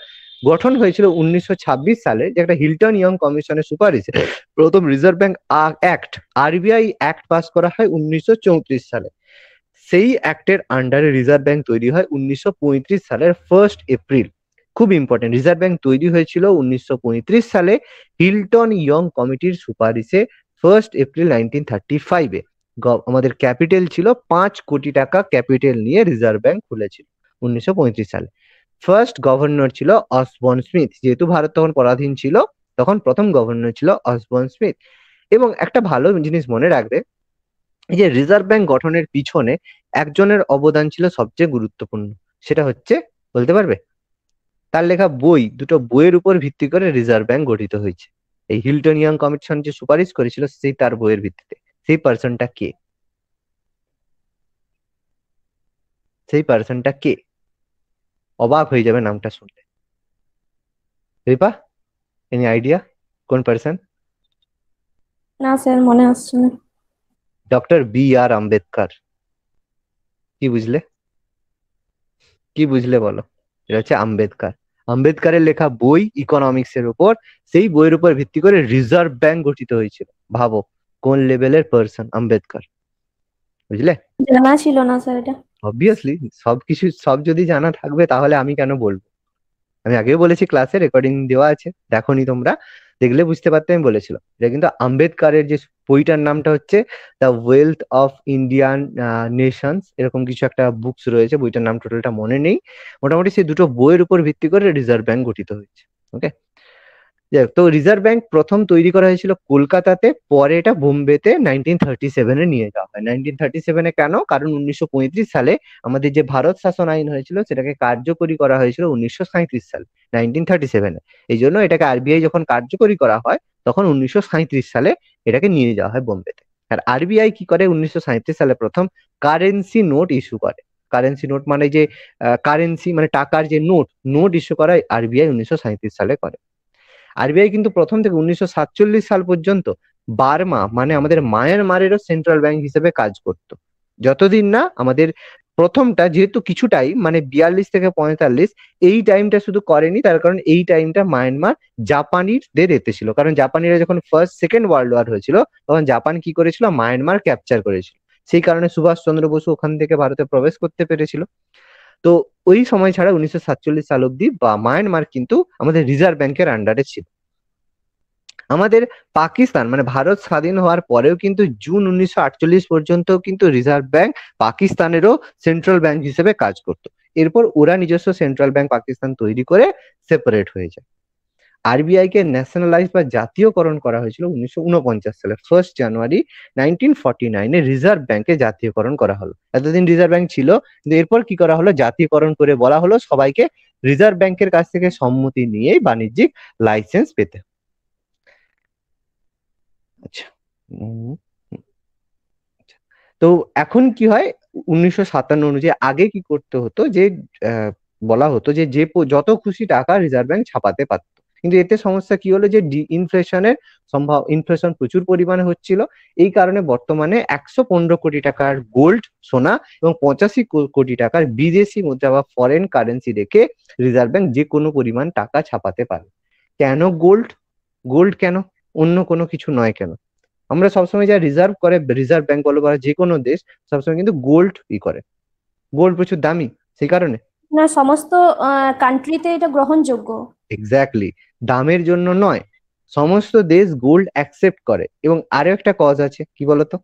গঠন হয়েছিল উনিশশো ছাব্বিশ সালে যে একটা হিল্টন ইয়ং কমিশনের সুপারিশ। প্রথম reserve bank act RBI act pass করা হয় উনিশশো চৌত্রিশ সালে। সেই অ্যাক্টের আন্ডারে রিজার্ভ ব্যাংক তৈরি হয় উনিশশো পঁয়ত্রিশ সালের ফার্স্ট এপ্রিল খুব ইম্পর্টেন্ট রিজার্ভ ব্যাংক তৈরি হয়েছিল উনিশশো পঁয়ত্রিশ সালে হিল্টন ইয়ং কমিটির সুপারিশে ফার্স্ট এপ্রিল নাইনটিন থার্টি ফাইভে আমাদের ক্যাপিটাল ছিল পাঁচ কোটি টাকা ক্যাপিটাল নিয়ে রিজার্ভ ব্যাংক খুলেছিল উনিশশো পঁয়ত্রিশ সালে। ফার্স্ট গভর্নর ছিল অসবর্ন স্মিথ যেহেতু ভারত তখন পরাধীন ছিল, তখন প্রথম গভর্নর ছিল অসবর্ন স্মিথ এবং একটা ভালো জিনিস মনে রাখবে এই যে রিজার্ভ ব্যাংক গঠনের পিছনে একজনের অবদান ছিল সবচেয়ে গুরুত্বপূর্ণ, সেটা হচ্ছে, বলতে পারবে? তার লেখা বই, দুটো বইয়ের উপর ভিত্তি করে রিজার্ভ ব্যাংক গঠিত হয়েছে। এই হিল্টন ইয়াং কমিশন যে সুপারিশ করেছিল, সেই তার বইয়ের ভিত্তিতে। সেই পার্সনটা কে? সেই পার্সনটা কে? অবাক হয়ে যাবে নামটা শুনলে। রিপা এনি আইডিয়া কোন পার্সন না স্যার মনে আসছে না। ডক্টর বি আর আম্বেদকর কি বুঝলে? কি বুঝলে বলো? এটা হচ্ছে আম্বেদকর। আম্বেদকারের লেখা বই ইকোনমিক্স এর উপর সেই বইয়ের উপর ভিত্তি করে রিজার্ভ ব্যাংক গঠিত হয়েছিল। ভাবো কোন লেভেলের পার্সন আম্বেদকর? বুঝলে? জানা ছিল না স্যার এটা। অবভিয়াসলি সবকিছু সব যদি জানা থাকবে তাহলে আমি কেন বলব? আমি আগেও বলেছি ক্লাসে রেকর্ডিং দেওয়া আছে দেখোনি তোমরা। দেখলে বুঝতে পারতে আমি বলেছিলাম। এটা কিন্তু আম্বেদকারের যে বইটার নামটা হচ্ছে the wealth of Indian nations, এরকম কিছু একটা বুকস রয়েছে, বইটার নাম টোটালটা মনে নেই। মোটামুটি সেই দুটো বইয়ের উপর ভিত্তি করে রিজার্ভ ব্যাংক গঠিত হয়েছে, ওকে? যাই তো রিজার্ভ ব্যাংক প্রথম তৈরি করা হয়েছিল কলকাতাতে, পরে এটা বোম্বেতে নাইনটিন থার্টি সেভেনে নিয়ে যাওয়া হয়। নাইনটিন থার্টি সেভেনে কেন? কারণ উনিশশো পঁয়ত্রিশ সালে আমাদের যে ভারত শাসন আইন হয়েছিল, সেটাকে কার্যকরী করা হয়েছিল উনিশশো সাঁইত্রিশ সালে নাইনটিন থার্টি সেভেনে এই জন্য এটাকে আরবিআই যখন কার্যকরী করা হয়, তখন উনিশশো সাঁইত্রিশ সালে এটাকে নিয়ে যাওয়া হয় বোম্বেতে। আর আরবিআই কি করে? উনিশশো সাঁইত্রিশ সালে প্রথম কারেন্সি নোট ইস্যু করে। কারেন্সি নোট মানে যে কারেন্সি মানে টাকার যে নোট নোট ইস্যু করা আরবিআই উনিশশো সাঁইত্রিশ সালে করে। আরবিআই কিন্তু প্রথম থেকে উনিশশো সাতচল্লিশ সাল পর্যন্ত বার্মা মানে আমাদের মায়ানমারেরও সেন্ট্রাল ব্যাংক হিসেবে কাজ করত। যতদিন না আমাদের প্রথমটা যেহেতু কিছু টাইম মানে বিয়াল্লিশ থেকে পঁয়তাল্লিশ, এই টাইমটা শুধু করেনি, তার কারণ এই টাইমটা মায়ানমার জাপানিদের এতে ছিল। কারণ জাপানিরা যখন ফার্স্ট সেকেন্ড ওয়ার্ল্ড ওয়ার হয়েছিল, তখন জাপান কি করেছিল? মায়ানমার ক্যাপচার করেছিল। সেই কারণে সুভাষ চন্দ্র বসু ওখান থেকে ভারতে প্রবেশ করতে পেরেছিল। তো ওই সময় ছাড়া উনিশশো সাতচল্লিশ সাল অব্দি বা মায়ানমার কিন্তু আমাদের রিজার্ভ ব্যাংকের আন্ডারে ছিল। আমাদের পাকিস্তান মানে ভারত স্বাধীন হওয়ার পরেও কিন্তু জুন উনিশশো আটচল্লিশ পর্যন্ত কিন্তু রিজার্ভ ব্যাংক পাকিস্তানেরও সেন্ট্রাল ব্যাংক হিসেবে কাজ করতো। এরপর ওরা নিজস্ব সেন্ট্রাল ব্যাংক পাকিস্তান তৈরি করে সেপারেট হয়ে যায়। আরবিআই কে ন্যাশনালাইজ বা জাতীয়করণ করা হয়েছিল উনিশশো উনপঞ্চাশ সালে ফার্স্ট জানুয়ারি নাইনটিন ফর্টি নাইনে রিজার্ভ ব্যাংকে জাতীয়করণ করা হলো। এতদিন রিজার্ভ ব্যাংক ছিল, কিন্তু এরপর কি করা হলো? জাতীয়করণ করে বলা হলো সবাইকে রিজার্ভ ব্যাংকের কাছ থেকে সম্মতি নিয়েই বাণিজ্যিক লাইসেন্স পেতে। আচ্ছা। তো এখন কি হয়? উনিশশো সাতান্ন অনুযায়ী আগে কি করতে হতো? যে বলা হতো যে যে যত খুশি টাকা রিজার্ভ ব্যাংক ছাপাতে পারত। কিন্তু এতে সমস্যা কি হলো? যে ইনফ্লেশনের সম্ভব ইনফ্লেশন প্রচুর পরিমাণে হচ্ছিল। এই কারণে বর্তমানে একশো পনেরো কোটি টাকার গোল্ড, সোনা এবং পঁচাশি কোটি টাকার বিদেশি মুদ্রা বা ফরেন কারেন্সি রেখে রিজার্ভ ব্যাংক যে কোনো পরিমাণ টাকা ছাপাতে পারে। কেন গোল্ড? গোল্ড কেন? অন্য কোনো কিছু নয় কেন? আমরা সবসময় যা রিজার্ভ করে রিজার্ভ ব্যাংক বলো বা যে কোনো দেশ সবসময় কিন্তু গোল্ড ই করে। গোল্ড প্রচুর দামি সেই কারণে। না সমস্ত কান্ট্রিতে এটা গ্রহণযোগ্য। এক্স্যাক্টলি দামের জন্য নয়। সমস্ত দেশ গোল্ড অ্যাকসেপ্ট করে। এবং আরও একটা কজ আছে কি বলতো?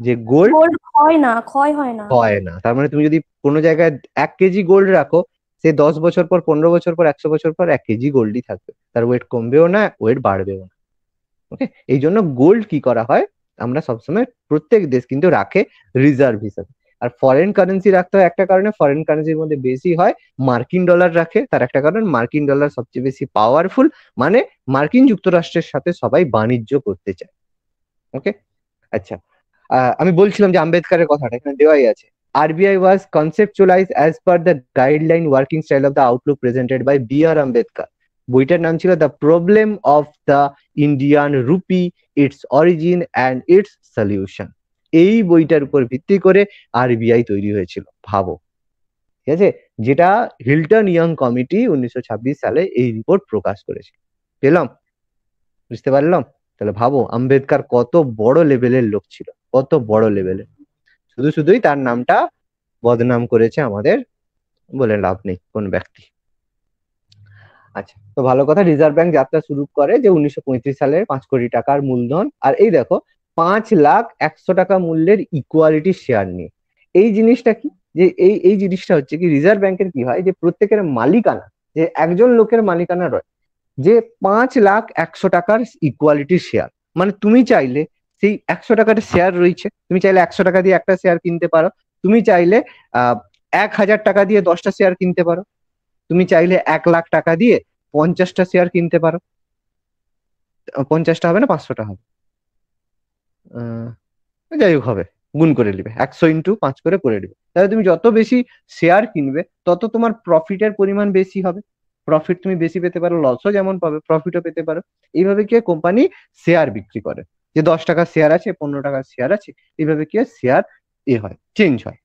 যে গোল্ড ক্ষয় না ক্ষয় হয় না। হয় না। তার মানে তুমি যদি কোনো জায়গায় এক কেজি গোল্ড রাখো সে দশ বছর পর, পনেরো বছর পর, একশো বছর পর এক কেজি গোল্ডই থাকবে। তার ওয়েট কমবেও না ওয়েট বাড়বেও না। ওকে এই জন্য গোল্ড কি করা হয়? আমরা সবসময় প্রত্যেক দেশ কিন্তু রাখে রিজার্ভ হিসাবে। আর ফরেন কারেন্সি রাখতে হয় একটা কারণে ফরেন কারেন্সির মধ্যে বেশি হয়, মার্কিন ডলার রাখে, তার একটা কারণ মার্কিন ডলার সবচেয়ে বেশি পাওয়ারফুল মানে মার্কিন যুক্তরাষ্ট্রের সাথে সবাই বাণিজ্য করতে চায়। ওকে আচ্ছা আমি বলছিলাম যে আম্বেদকারের কথাটা, এখানে দেওয়াই আছে। RBI was conceptualized as per the guideline working style of the outlook presented by B.R. Ambedkar. বইটার নাম ছিল the problem of the Indian rupee its origin and its solution এই বইটার উপর ভিত্তি করে আরবিআই তৈরি হয়েছিল। ভাবো। ঠিক আছে? যেটা হিল্টন ইয়ং কমিটি উনিশশো ছাব্বিশ সালে এই রিপোর্ট প্রকাশ করেছে। পেলাম? বুঝতে পারলাম? তাহলে ভাবো আম্বেদকার কত বড় লেভেলের লোক ছিল। কত বড় লেভেলের শুধু শুধুই তার নামটা বদনাম করেছে আমাদের বলে লাভ নেই কোন ব্যক্তি। আচ্ছা তো ভালো কথা, রিজার্ভ ব্যাংক যাত্রা শুরু করে যে উনিশশো সালের পাঁচ কোটি টাকার মূলধন। আর এই দেখো, পাঁচ লাখ একশো টাকা মূল্যের ইকুয়ালিটি শেয়ার নিয়ে। এই জিনিসটা কি? যে এই এই জিনিসটা হচ্ছে কি, রিজার্ভ ব্যাংকের কি হয়? যে প্রত্যেকের মালিকানা, যে একজন লোকের মালিকানা রয়, যে পাঁচ লাখ একশো টাকার ইকুয়ালিটি শেয়ার মানে তুমি চাইলে সেই একশো টাকার শেয়ার রয়েছে। তুমি চাইলে একশো টাকা দিয়ে একটা শেয়ার কিনতে পারো। তুমি চাইলে এক হাজার টাকা দিয়ে দশটা শেয়ার কিনতে পারো। তুমি চাইলে এক লাখ টাকা দিয়ে পঞ্চাশটা শেয়ার কিনতে পারো। পঞ্চাশটা হবে না, পাঁচশোটা হবে? যাই হোক, হবে। গুণ করে নিবে। একশো ইন্টু পাঁচ করে করে নিবে। তাহলে তুমি যত বেশি শেয়ার কিনবে, তত তোমার প্রফিটের পরিমাণ বেশি হবে। প্রফিট তুমি বেশি পেতে পারো লসও যেমন পাবে প্রফিটও পেতে পারো। এইভাবে কি কোম্পানি শেয়ার বিক্রি করে। যে দশ টাকার শেয়ার আছে, পনেরো টাকার শেয়ার আছে, এইভাবে কি হয়? শেয়ার এ হয় চেঞ্জ হয়।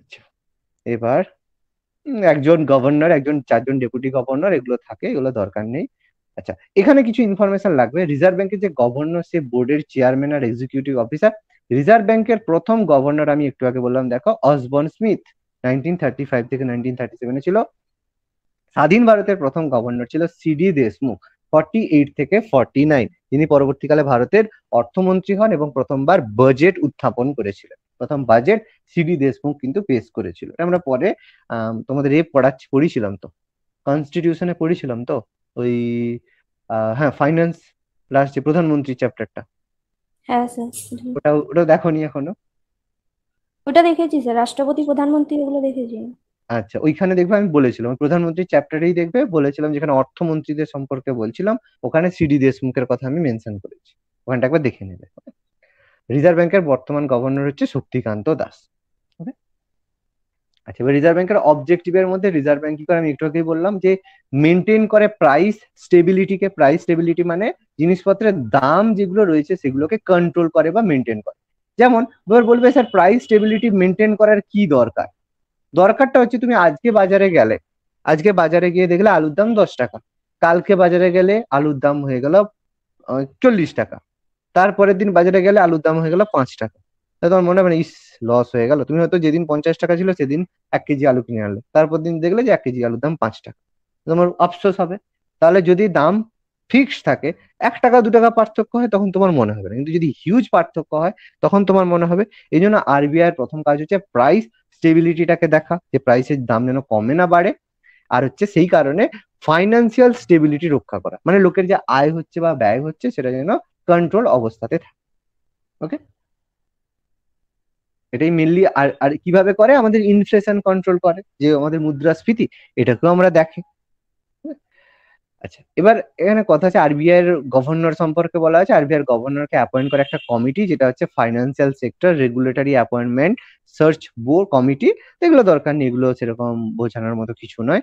আচ্ছা এবার একজন গভর্নর একজন চারজন ডেপুটি গভর্নর এগুলো থাকে, এগুলো দরকার নেই। আচ্ছা এখানে কিছু ইনফরমেশন লাগবে। রিজার্ভ ব্যাংকের যে গভর্নর সে বোর্ডের চেয়ারম্যান আর এক্সিকিউটিভ অফিসার রিজার্ভ ব্যাংকের প্রথম গভর্নর আমি একটু আগে বললাম, দেখো Osborne Smith nineteen thirty five থেকে নাইনটিন থার্টি সেভেনে ছিল। স্বাধীন ভারতের প্রথম গভর্নর ছিল সিডি দেশমুখ ফর্টি এইট থেকে ফর্টি নাইন যিনি পরবর্তীকালে ভারতের অর্থমন্ত্রী হন এবং প্রথমবার বাজেট উত্থাপন করেছিলেন। প্রথম বাজেট সিডি দেশমুখ কিন্তু পেশ করেছিল। আমরা পরে তোমাদের এ পড়াচ্ছি পড়িছিলাম তো। কনস্টিটিউশনে পড়িছিলাম তো? ওই হ্যাঁ ফাইন্যান্স প্লাস যে প্রধানমন্ত্রী চ্যাপ্টারটা হ্যাঁ স্যার ওটা ওটা দেখোনি এখনও? ওটা দেখেছি স্যার রাষ্ট্রপতি প্রধানমন্ত্রী এগুলো দেখেছি আচ্ছা ওইখানে দেখবে আমি বলেছিলাম প্রধানমন্ত্রী চ্যাপ্টারেই দেখবে বলেছিলাম যেখানে অর্থমন্ত্রীদের সম্পর্কে বলছিলাম, ওখানে সিডি দেশমুখের কথা আমি মেনশন করেছি। ওখানটা একবার দেখে নেবে রিজার্ভ ব্যাংকের বর্তমান গভর্নর হচ্ছে শক্তিকান্ত দাস। আচ্ছা এবার রিজার্ভ ব্যাংকের অবজেক্টিভের মধ্যে রিজার্ভ ব্যাংক কি করে? আমি একটু আগেই বললাম যে মেনটেন করে প্রাইস স্টেবিলিটিকে প্রাইস স্টেবিলিটি মানে জিনিসপত্রের দাম যেগুলো রয়েছে সেগুলোকে কন্ট্রোল করে বা মেনটেন করে। যেমন, এবার বলবে, স্যার প্রাইস স্টেবিলিটি মেনটেন করার কি দরকার? দরকারটা হচ্ছে তুমি আজকে বাজারে গেলে, আজকে বাজারে গিয়ে দেখলে আলুর দাম দশ টাকা, কালকে বাজারে গেলে আলুর দাম হয়ে গেল চল্লিশ টাকা, তারপরের দিন বাজারে গেলে আলুর দাম হয়ে গেল পাঁচ টাকা। তাহলে তোমার মনে হবে ইস লস হয়ে গেল। তুমি হয়তো যেদিন পঞ্চাশ টাকা ছিল সেদিন এক কেজি আলু কিনে আনলে, তারপর দিন দেখলে যে এক কেজি আলুর দাম পাঁচ টাকা। তোমার আফসোস হবে। তাহলে যদি দাম ফিক্স থাকে, এক টাকা, দু টাকা পার্থক্য হয়, তখন তোমার মনে হবে না। কিন্তু যদি হিউজ পার্থক্য হয়, তখন তোমার মনে হবে এই জন্য আরবিআই প্রথম কাজ হচ্ছে প্রাইস স্টেবিলিটিটাকে দেখা, যে প্রাইসের দাম যেন কমে না বাড়ে। আর হচ্ছে সেই কারণে ফাইন্যান্সিয়াল স্টেবিলিটি রক্ষা করা। মানে লোকের যে আয় হচ্ছে বা ব্যয় হচ্ছে, সেটা যেন কন্ট্রোল অবস্থাতে থাকে। ওকে এটাই মেনলি আর আর কীভাবে করে? আমাদের ইনফ্লেশন কন্ট্রোল করে, যে আমাদের মুদ্রাস্ফীতি, এটাকেও আমরা দেখি। আচ্ছা এবার এখানে কথা আছে আরবিআই এর গভর্নর সম্পর্কে বলা আছে আরবিআই এর গভর্নরকে অ্যাপয়েন্ট করে একটা কমিটি যেটা হচ্ছে financial sector regulatory appointment search board committee এগুলো দরকার নেই, এগুলো সেরকম বোঝানোর মতো কিছু নয়।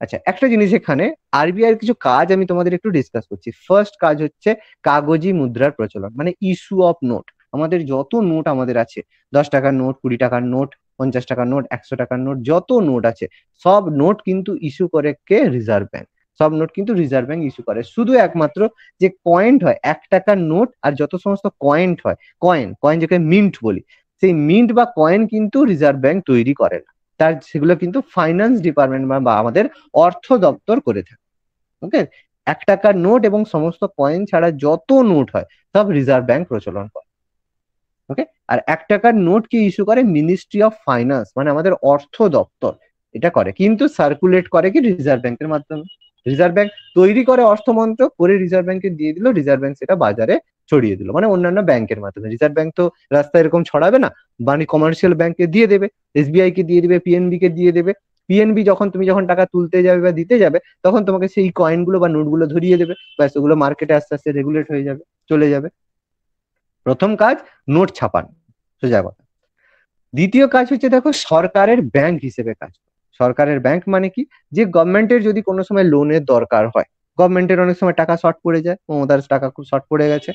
আচ্ছা একটা জিনিস এখানে আরবিআই এর কিছু কাজ আমি তোমাদের একটু ডিসকাস করছি। ফার্স্ট কাজ হচ্ছে কাগজি মুদ্রার প্রচলন মানে ইস্যু অফ নোট আমাদের যত নোট আমাদের আছে, দশ টাকার নোট কুড়ি টাকার নোট পঞ্চাশ টাকার নোট একশো টাকার নোট যত নোট আছে, সব নোট কিন্তু ইস্যু করে কে? রিজার্ভ ব্যাংক সব নোট কিন্তু রিজার্ভ ব্যাংক ইস্যু করে। শুধু একমাত্র যে কয়েন্ট হয়, এক টাকার নোট আর যত সমস্ত কয়েন্ট হয়, কয়েন কয়েন যেটাকে মিন্ট বলি, সেই মিন্ট বা কয়েন কিন্তু রিজার্ভ ব্যাংক তৈরি করে না। তার সেগুলো কিন্তু ফাইন্যান্স ডিপার্টমেন্ট বা আমাদের অর্থ দপ্তর করে থাকে। ওকে? এক টাকার নোট এবং সমস্ত কয়েন ছাড়া যত নোট হয়, সব রিজার্ভ ব্যাংক প্রচলন করে। ওকে? আর এক টাকার নোট কি ইস্যু করে? মিনিস্ট্রি অফ ফাইন্যান্স মানে আমাদের অর্থ দপ্তর, এটা করে। কিন্তু সার্কুলেট করে কি রিজার্ভ ব্যাংকের মাধ্যমে? রিজার্ভ ব্যাংক তৈরি করে অর্থ মন্ত্রক করে রিজার্ভ ব্যাংকে দিয়ে দিল, রিজার্ভ ব্যাংক সেটা বাজারে ছড়িয়ে দিল। মানে অন্যান্য ব্যাংকের মাধ্যমে। রিজার্ভ ব্যাংক তো রাস্তায় এরকম ছড়াবে না। মানে কমার্শিয়াল ব্যাংকে দিয়ে দেবে এসবিআই কে দিয়ে দেবে পিএনবি কে দিয়ে দেবে। পিএনবি যখন, তুমি যখন টাকা তুলতে যাবে বা দিতে যাবে, তখন তোমাকে সেই কয়েনগুলো বা নোটগুলো ধরিয়ে দেবে। ব্যাস, ওগুলো মার্কেটে আস্তে আস্তে রেগুলেট হয়ে যাবে, চলে যাবে। প্রথম কাজ, নোট ছাপান। সোজা কথা। দ্বিতীয় কাজ হচ্ছে, দেখো, সরকারের ব্যাংক হিসেবে কাজ সরকারের ব্যাংক মানে কি? যে গভর্নমেন্টের যদি কোনো সময় লোনের দরকার হয় গভর্নমেন্টের অনেক সময় টাকা শর্ট পড়ে যায়, মমতার টাকা খুব শর্ট পড়ে গেছে।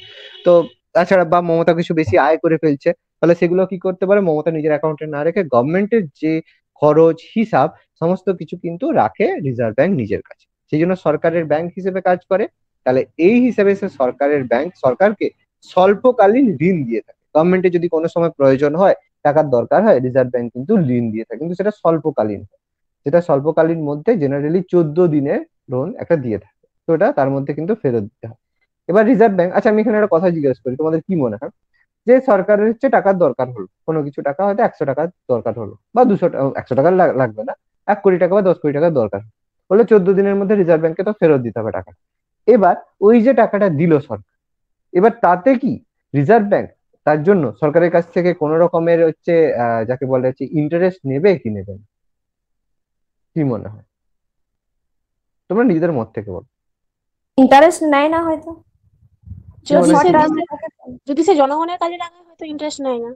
তো তাছাড়া বা মমতা কিছু বেশি আয় করে ফেলছে, তাহলে সেগুলো কি করতে পারে? মমতা নিজের অ্যাকাউন্টে না রেখে গভর্নমেন্টের যে খরচ, হিসাব, সমস্ত কিছু কিন্তু রাখে রিজার্ভ ব্যাংক নিজের কাছে। সেই জন্য সরকারের ব্যাংক হিসেবে কাজ করে, তাহলে এই হিসেবে সে সরকারের ব্যাংক সরকারকে স্বল্পকালীন ঋণ দিয়ে থাকে। গভর্নমেন্টের যদি কোনো সময় প্রয়োজন হয়, টাকার দরকার হয় রিজার্ভ ব্যাংক কিন্তু ঋণ দিয়ে থাকে, কিন্তু সেটা স্বল্পকালীন যেটা স্বল্পকালীন মধ্যে জেনারেলি চোদ্দ দিনের লোন একটা দিয়ে থাকে। তো এটা তার মধ্যে কিন্তু ফেরত দিতে হয়। এবার রিজার্ভ ব্যাংক আচ্ছা আমি এখানে একটা কথা জিজ্ঞেস করি, তোমাদের কি মনে হয়? যে সরকারের হচ্ছে টাকার দরকার হলো, কোনো কিছু টাকা হয়তো একশো টাকার দরকার হলো, বা দুশো একশো টাকার লাগবে না, এক কোটি টাকা বা দশ কোটি টাকার দরকার হলে। চোদ্দ দিনের মধ্যে রিজার্ভ ব্যাংকে তো ফেরত দিতে হবে টাকা এবার ওই যে টাকাটা দিল সরকার, এবার তাতে কি রিজার্ভ ব্যাংক তার জন্য সরকারের কাছ থেকে কোন রকমের হচ্ছে যাকে বলে হচ্ছে ইন্টারেস্ট নেবে কি নেবে না? কি মনে হয়? তোমরা নিজেদের মত থেকে বলো। ইন্টারেস্ট নেয় না হয়তো? যদি সে টার্মে যদি সে জনগণের কাজে লাগায় হয়তো ইন্টারেস্ট নেয় না।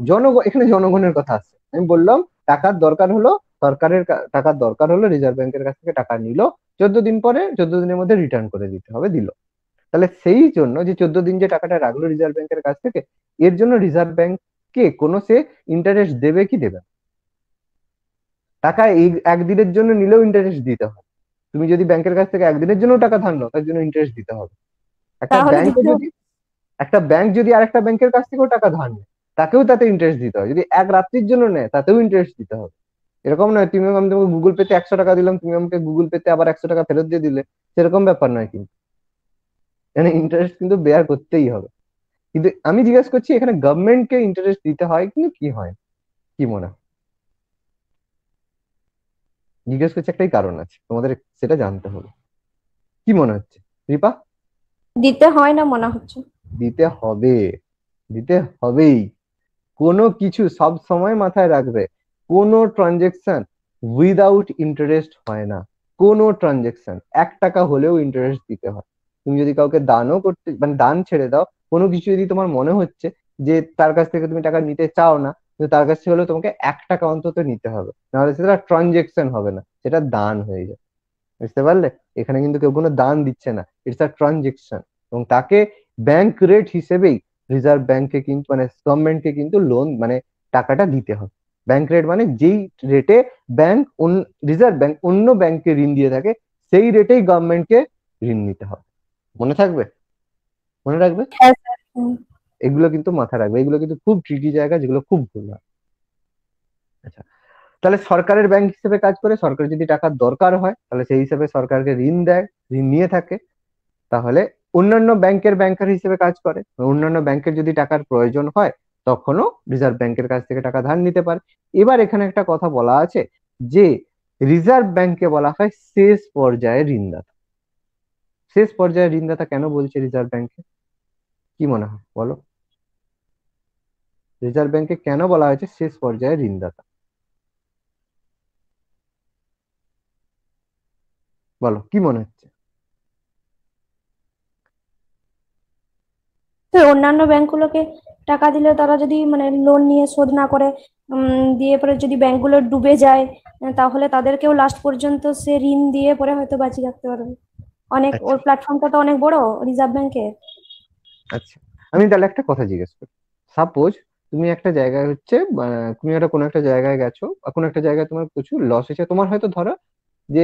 জনগণ এখানে জনগণের কথা আছে। আমি বললাম টাকার দরকার হলো সরকারের টাকার দরকার হলো রিজার্ভ ব্যাংকের কাছ থেকে টাকা নিল চোদ্দ দিন পরে চোদ্দ দিনের মধ্যে রিটার্ন করে দিতে হবে দিল। তাহলে সেই জন্য যে চোদ্দ দিন যে টাকাটা রাখল রিজার্ভ ব্যাংকের কাছ থেকে এর জন্য রিজার্ভ ব্যাংককে কোনো সে ইন্টারেস্ট দেবে কি দেবে না? টাকা এই একদিনের জন্য নিলেও ইন্টারেস্ট দিতে হবে। তুমি যদি ব্যাংকের কাছ থেকে একদিনের জন্য টাকা ধার নাও তার জন্য ইন্টারেস্ট দিতে হবে। একটা ব্যাংক যদি একটা ব্যাংক যদি আরেকটা ব্যাংকের কাছ থেকেও টাকা ধার নেয় তাকেও তাতে ইন্টারেস্ট দিতে হবে। যদি এক রাত্রির জন্য নেয় তাতেও ইন্টারেস্ট দিতে হবে। এরকম নয় তুমি আমি তোমাকে গুগল পেতে একশো টাকা দিলাম তুমি আমাকে গুগল পেতে আবার একশো টাকা ফেরত দিয়ে দিলে সেরকম ব্যাপার নয় কিন্তু। এখানে ইন্টারেস্ট কিন্তু বেয়ার করতেই হবে। কিন্তু আমি জিজ্ঞেস করছি এখানে গভর্নমেন্টকে ইন্টারেস্ট দিতে হয় কিন্তু কি হয়? কি মনে হয়? জিজ্ঞেস করছি একটাই কারণ আছে তোমাদের সেটা জানতে হবে। কি মনে হচ্ছে? রিপা? দিতে হয় না মনে হচ্ছে। দিতে হবে। দিতে হবেই। কোনো কিছু সব সময় মাথায় রাখবে। কোনো ট্রানজেকশন উইদাউট ইন্টারেস্ট হয় না। কোনো ট্রানজেকশন এক টাকা হলেও ইন্টারেস্ট দিতে হয়। তুমি যদি কাউকে দানও করতে মানে দান ছেড়ে দাও কোনো কিছু যদি তোমার মনে হচ্ছে যে তার কাছ থেকে তুমি টাকা নিতে চাও না কিন্তু তার কাছ হলেও তোমাকে এক টাকা অন্তত নিতে হবে। নাহলে সেটা ট্রানজেকশন হবে না, সেটা দান হয়ে যায় বুঝতে পারলে? এখানে কিন্তু কেউ কোনো দান দিচ্ছে না ইটস আ ট্রানজেকশন এবং তাকে ব্যাংক রেট হিসেবেই রিজার্ভ ব্যাংকে কিন্তু মানে গভর্নমেন্টকে কিন্তু লোন মানে টাকাটা দিতে হবে। ব্যাংক রেট মানে যেই রেটে ব্যাংক রিজার্ভ ব্যাংক অন্য ব্যাংককে ঋণ দিয়ে থাকে, সেই রেটেই গভর্নমেন্টকে ঋণ নিতে হবে। মনে থাকবে? মনে রাখবে? হ্যাঁ। এগুলো কিন্তু মাথায় রাখবে। এগুলো কিন্তু খুব ট্রিকি জায়গা, যেগুলো খুব ভুল হয়। আচ্ছা তাহলে সরকারের ব্যাংক হিসেবে কাজ করে সরকার যদি টাকার দরকার হয়, তাহলে সেই হিসেবে সরকারকে ঋণ দেয়, ঋণ নিয়ে থাকে। তাহলে অন্যান্য ব্যাংকের ব্যাংকার হিসেবে কাজ করে। অন্যান্য ব্যাংকের যদি টাকার প্রয়োজন হয়, তখনও রিজার্ভ ব্যাংকের কাছ থেকে টাকা ধার নিতে পারে। এবার এখানে একটা কথা বলা আছে যে রিজার্ভ ব্যাংকে বলা হয় শেষ পর্যায়ে ঋণদাতা। শেষ পর্যায়ে ঋণদাতা কেন বলছে রিজার্ভ ব্যাংকে কি মনে হয়? বলো। রিজার্ভ ব্যাংকে কেন বলা হয়েছে? শেষ পর্যায়ে ঋণদাতা। বলো কি মনে হচ্ছে? অন্যান্য ব্যাংকগুলোকে টাকা দিলে তারা যদি মানে লোন নিয়ে শোধ না করে দিয়ে পরে যদি ব্যাংকগুলো ডুবে যায় তাহলে তাদেরকেও লাস্ট পর্যন্ত সে ঋণ দিয়ে পরে হয়তো বাঁচিয়ে রাখতে পারবে। অনেক আচ্ছা। ওর প্ল্যাটফর্মটা তো অনেক বড় রিজার্ভ ব্যাংকের। আচ্ছা। আমি তাহলে একটা কথা জিজ্ঞেস করি। সাপোজ তুমি একটা জায়গায় হচ্ছে আহ, তুমি একটা কোনো একটা জায়গায় গেছো বা কোনো একটা জায়গায় তোমার প্রচুর লস হয়েছে। তোমার হয়তো ধরো যে